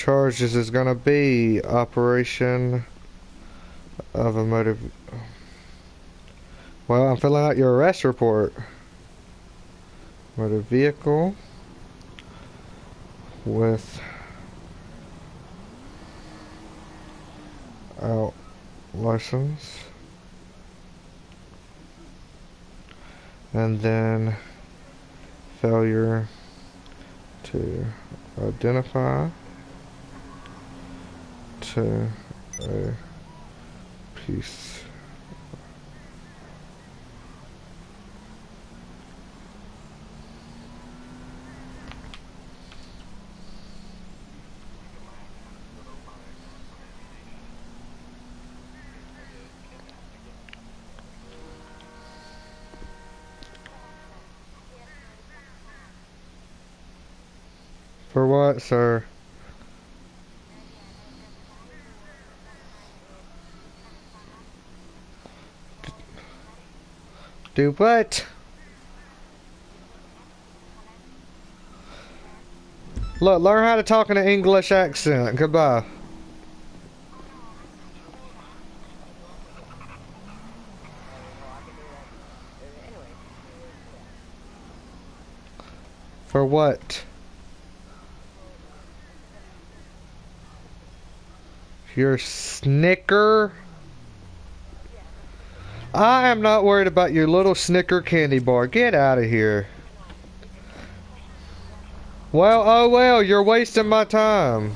S1: Charges is gonna be operation of a motor. Well, I'm filling out your arrest report. Motor vehicle with out license. And then failure to identify to a peace
S4: For what, sir? Do what? Look, learn how to talk in an English accent. Goodbye. For what? Your snicker? I am not worried about your little snicker candy bar. Get out of here. Well, oh well, you're wasting my time.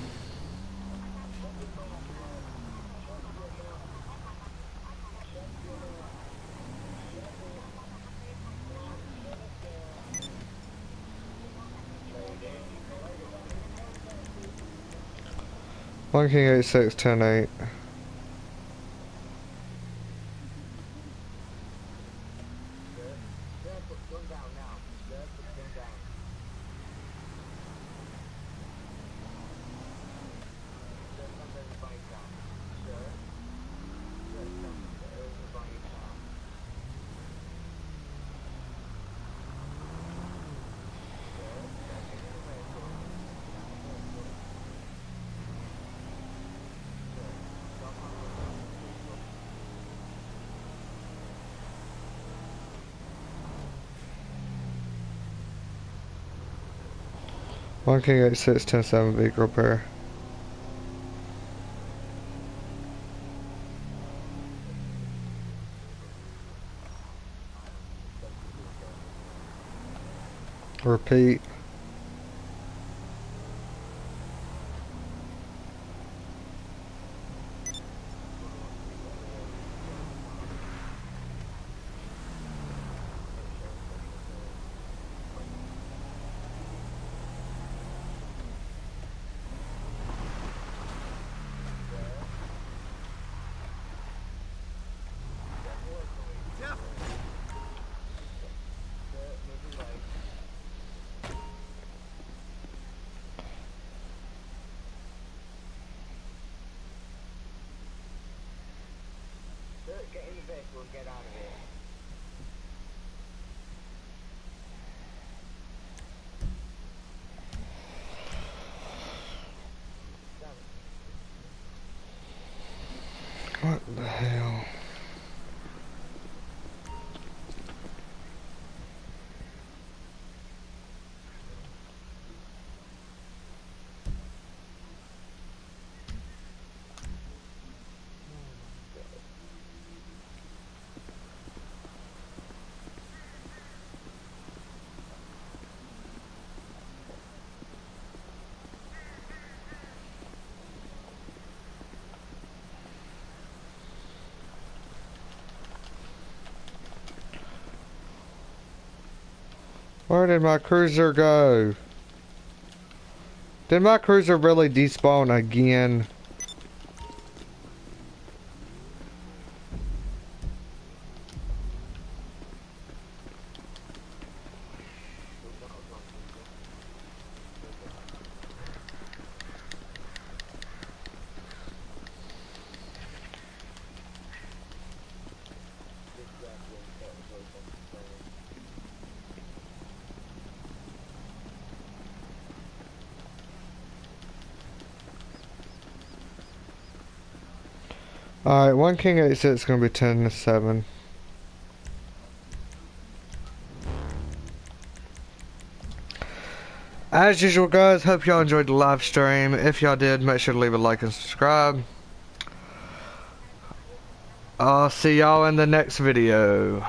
S4: One king eight six ten eight. One king eight six ten seven vehicle repair. Repeat. Where did my cruiser go? Did my cruiser really despawn again? Alright, one king eight six gonna be ten to seven. As usual guys, hope y'all enjoyed the live stream. If y'all did, make sure to leave a like and subscribe. I'll see y'all in the next video.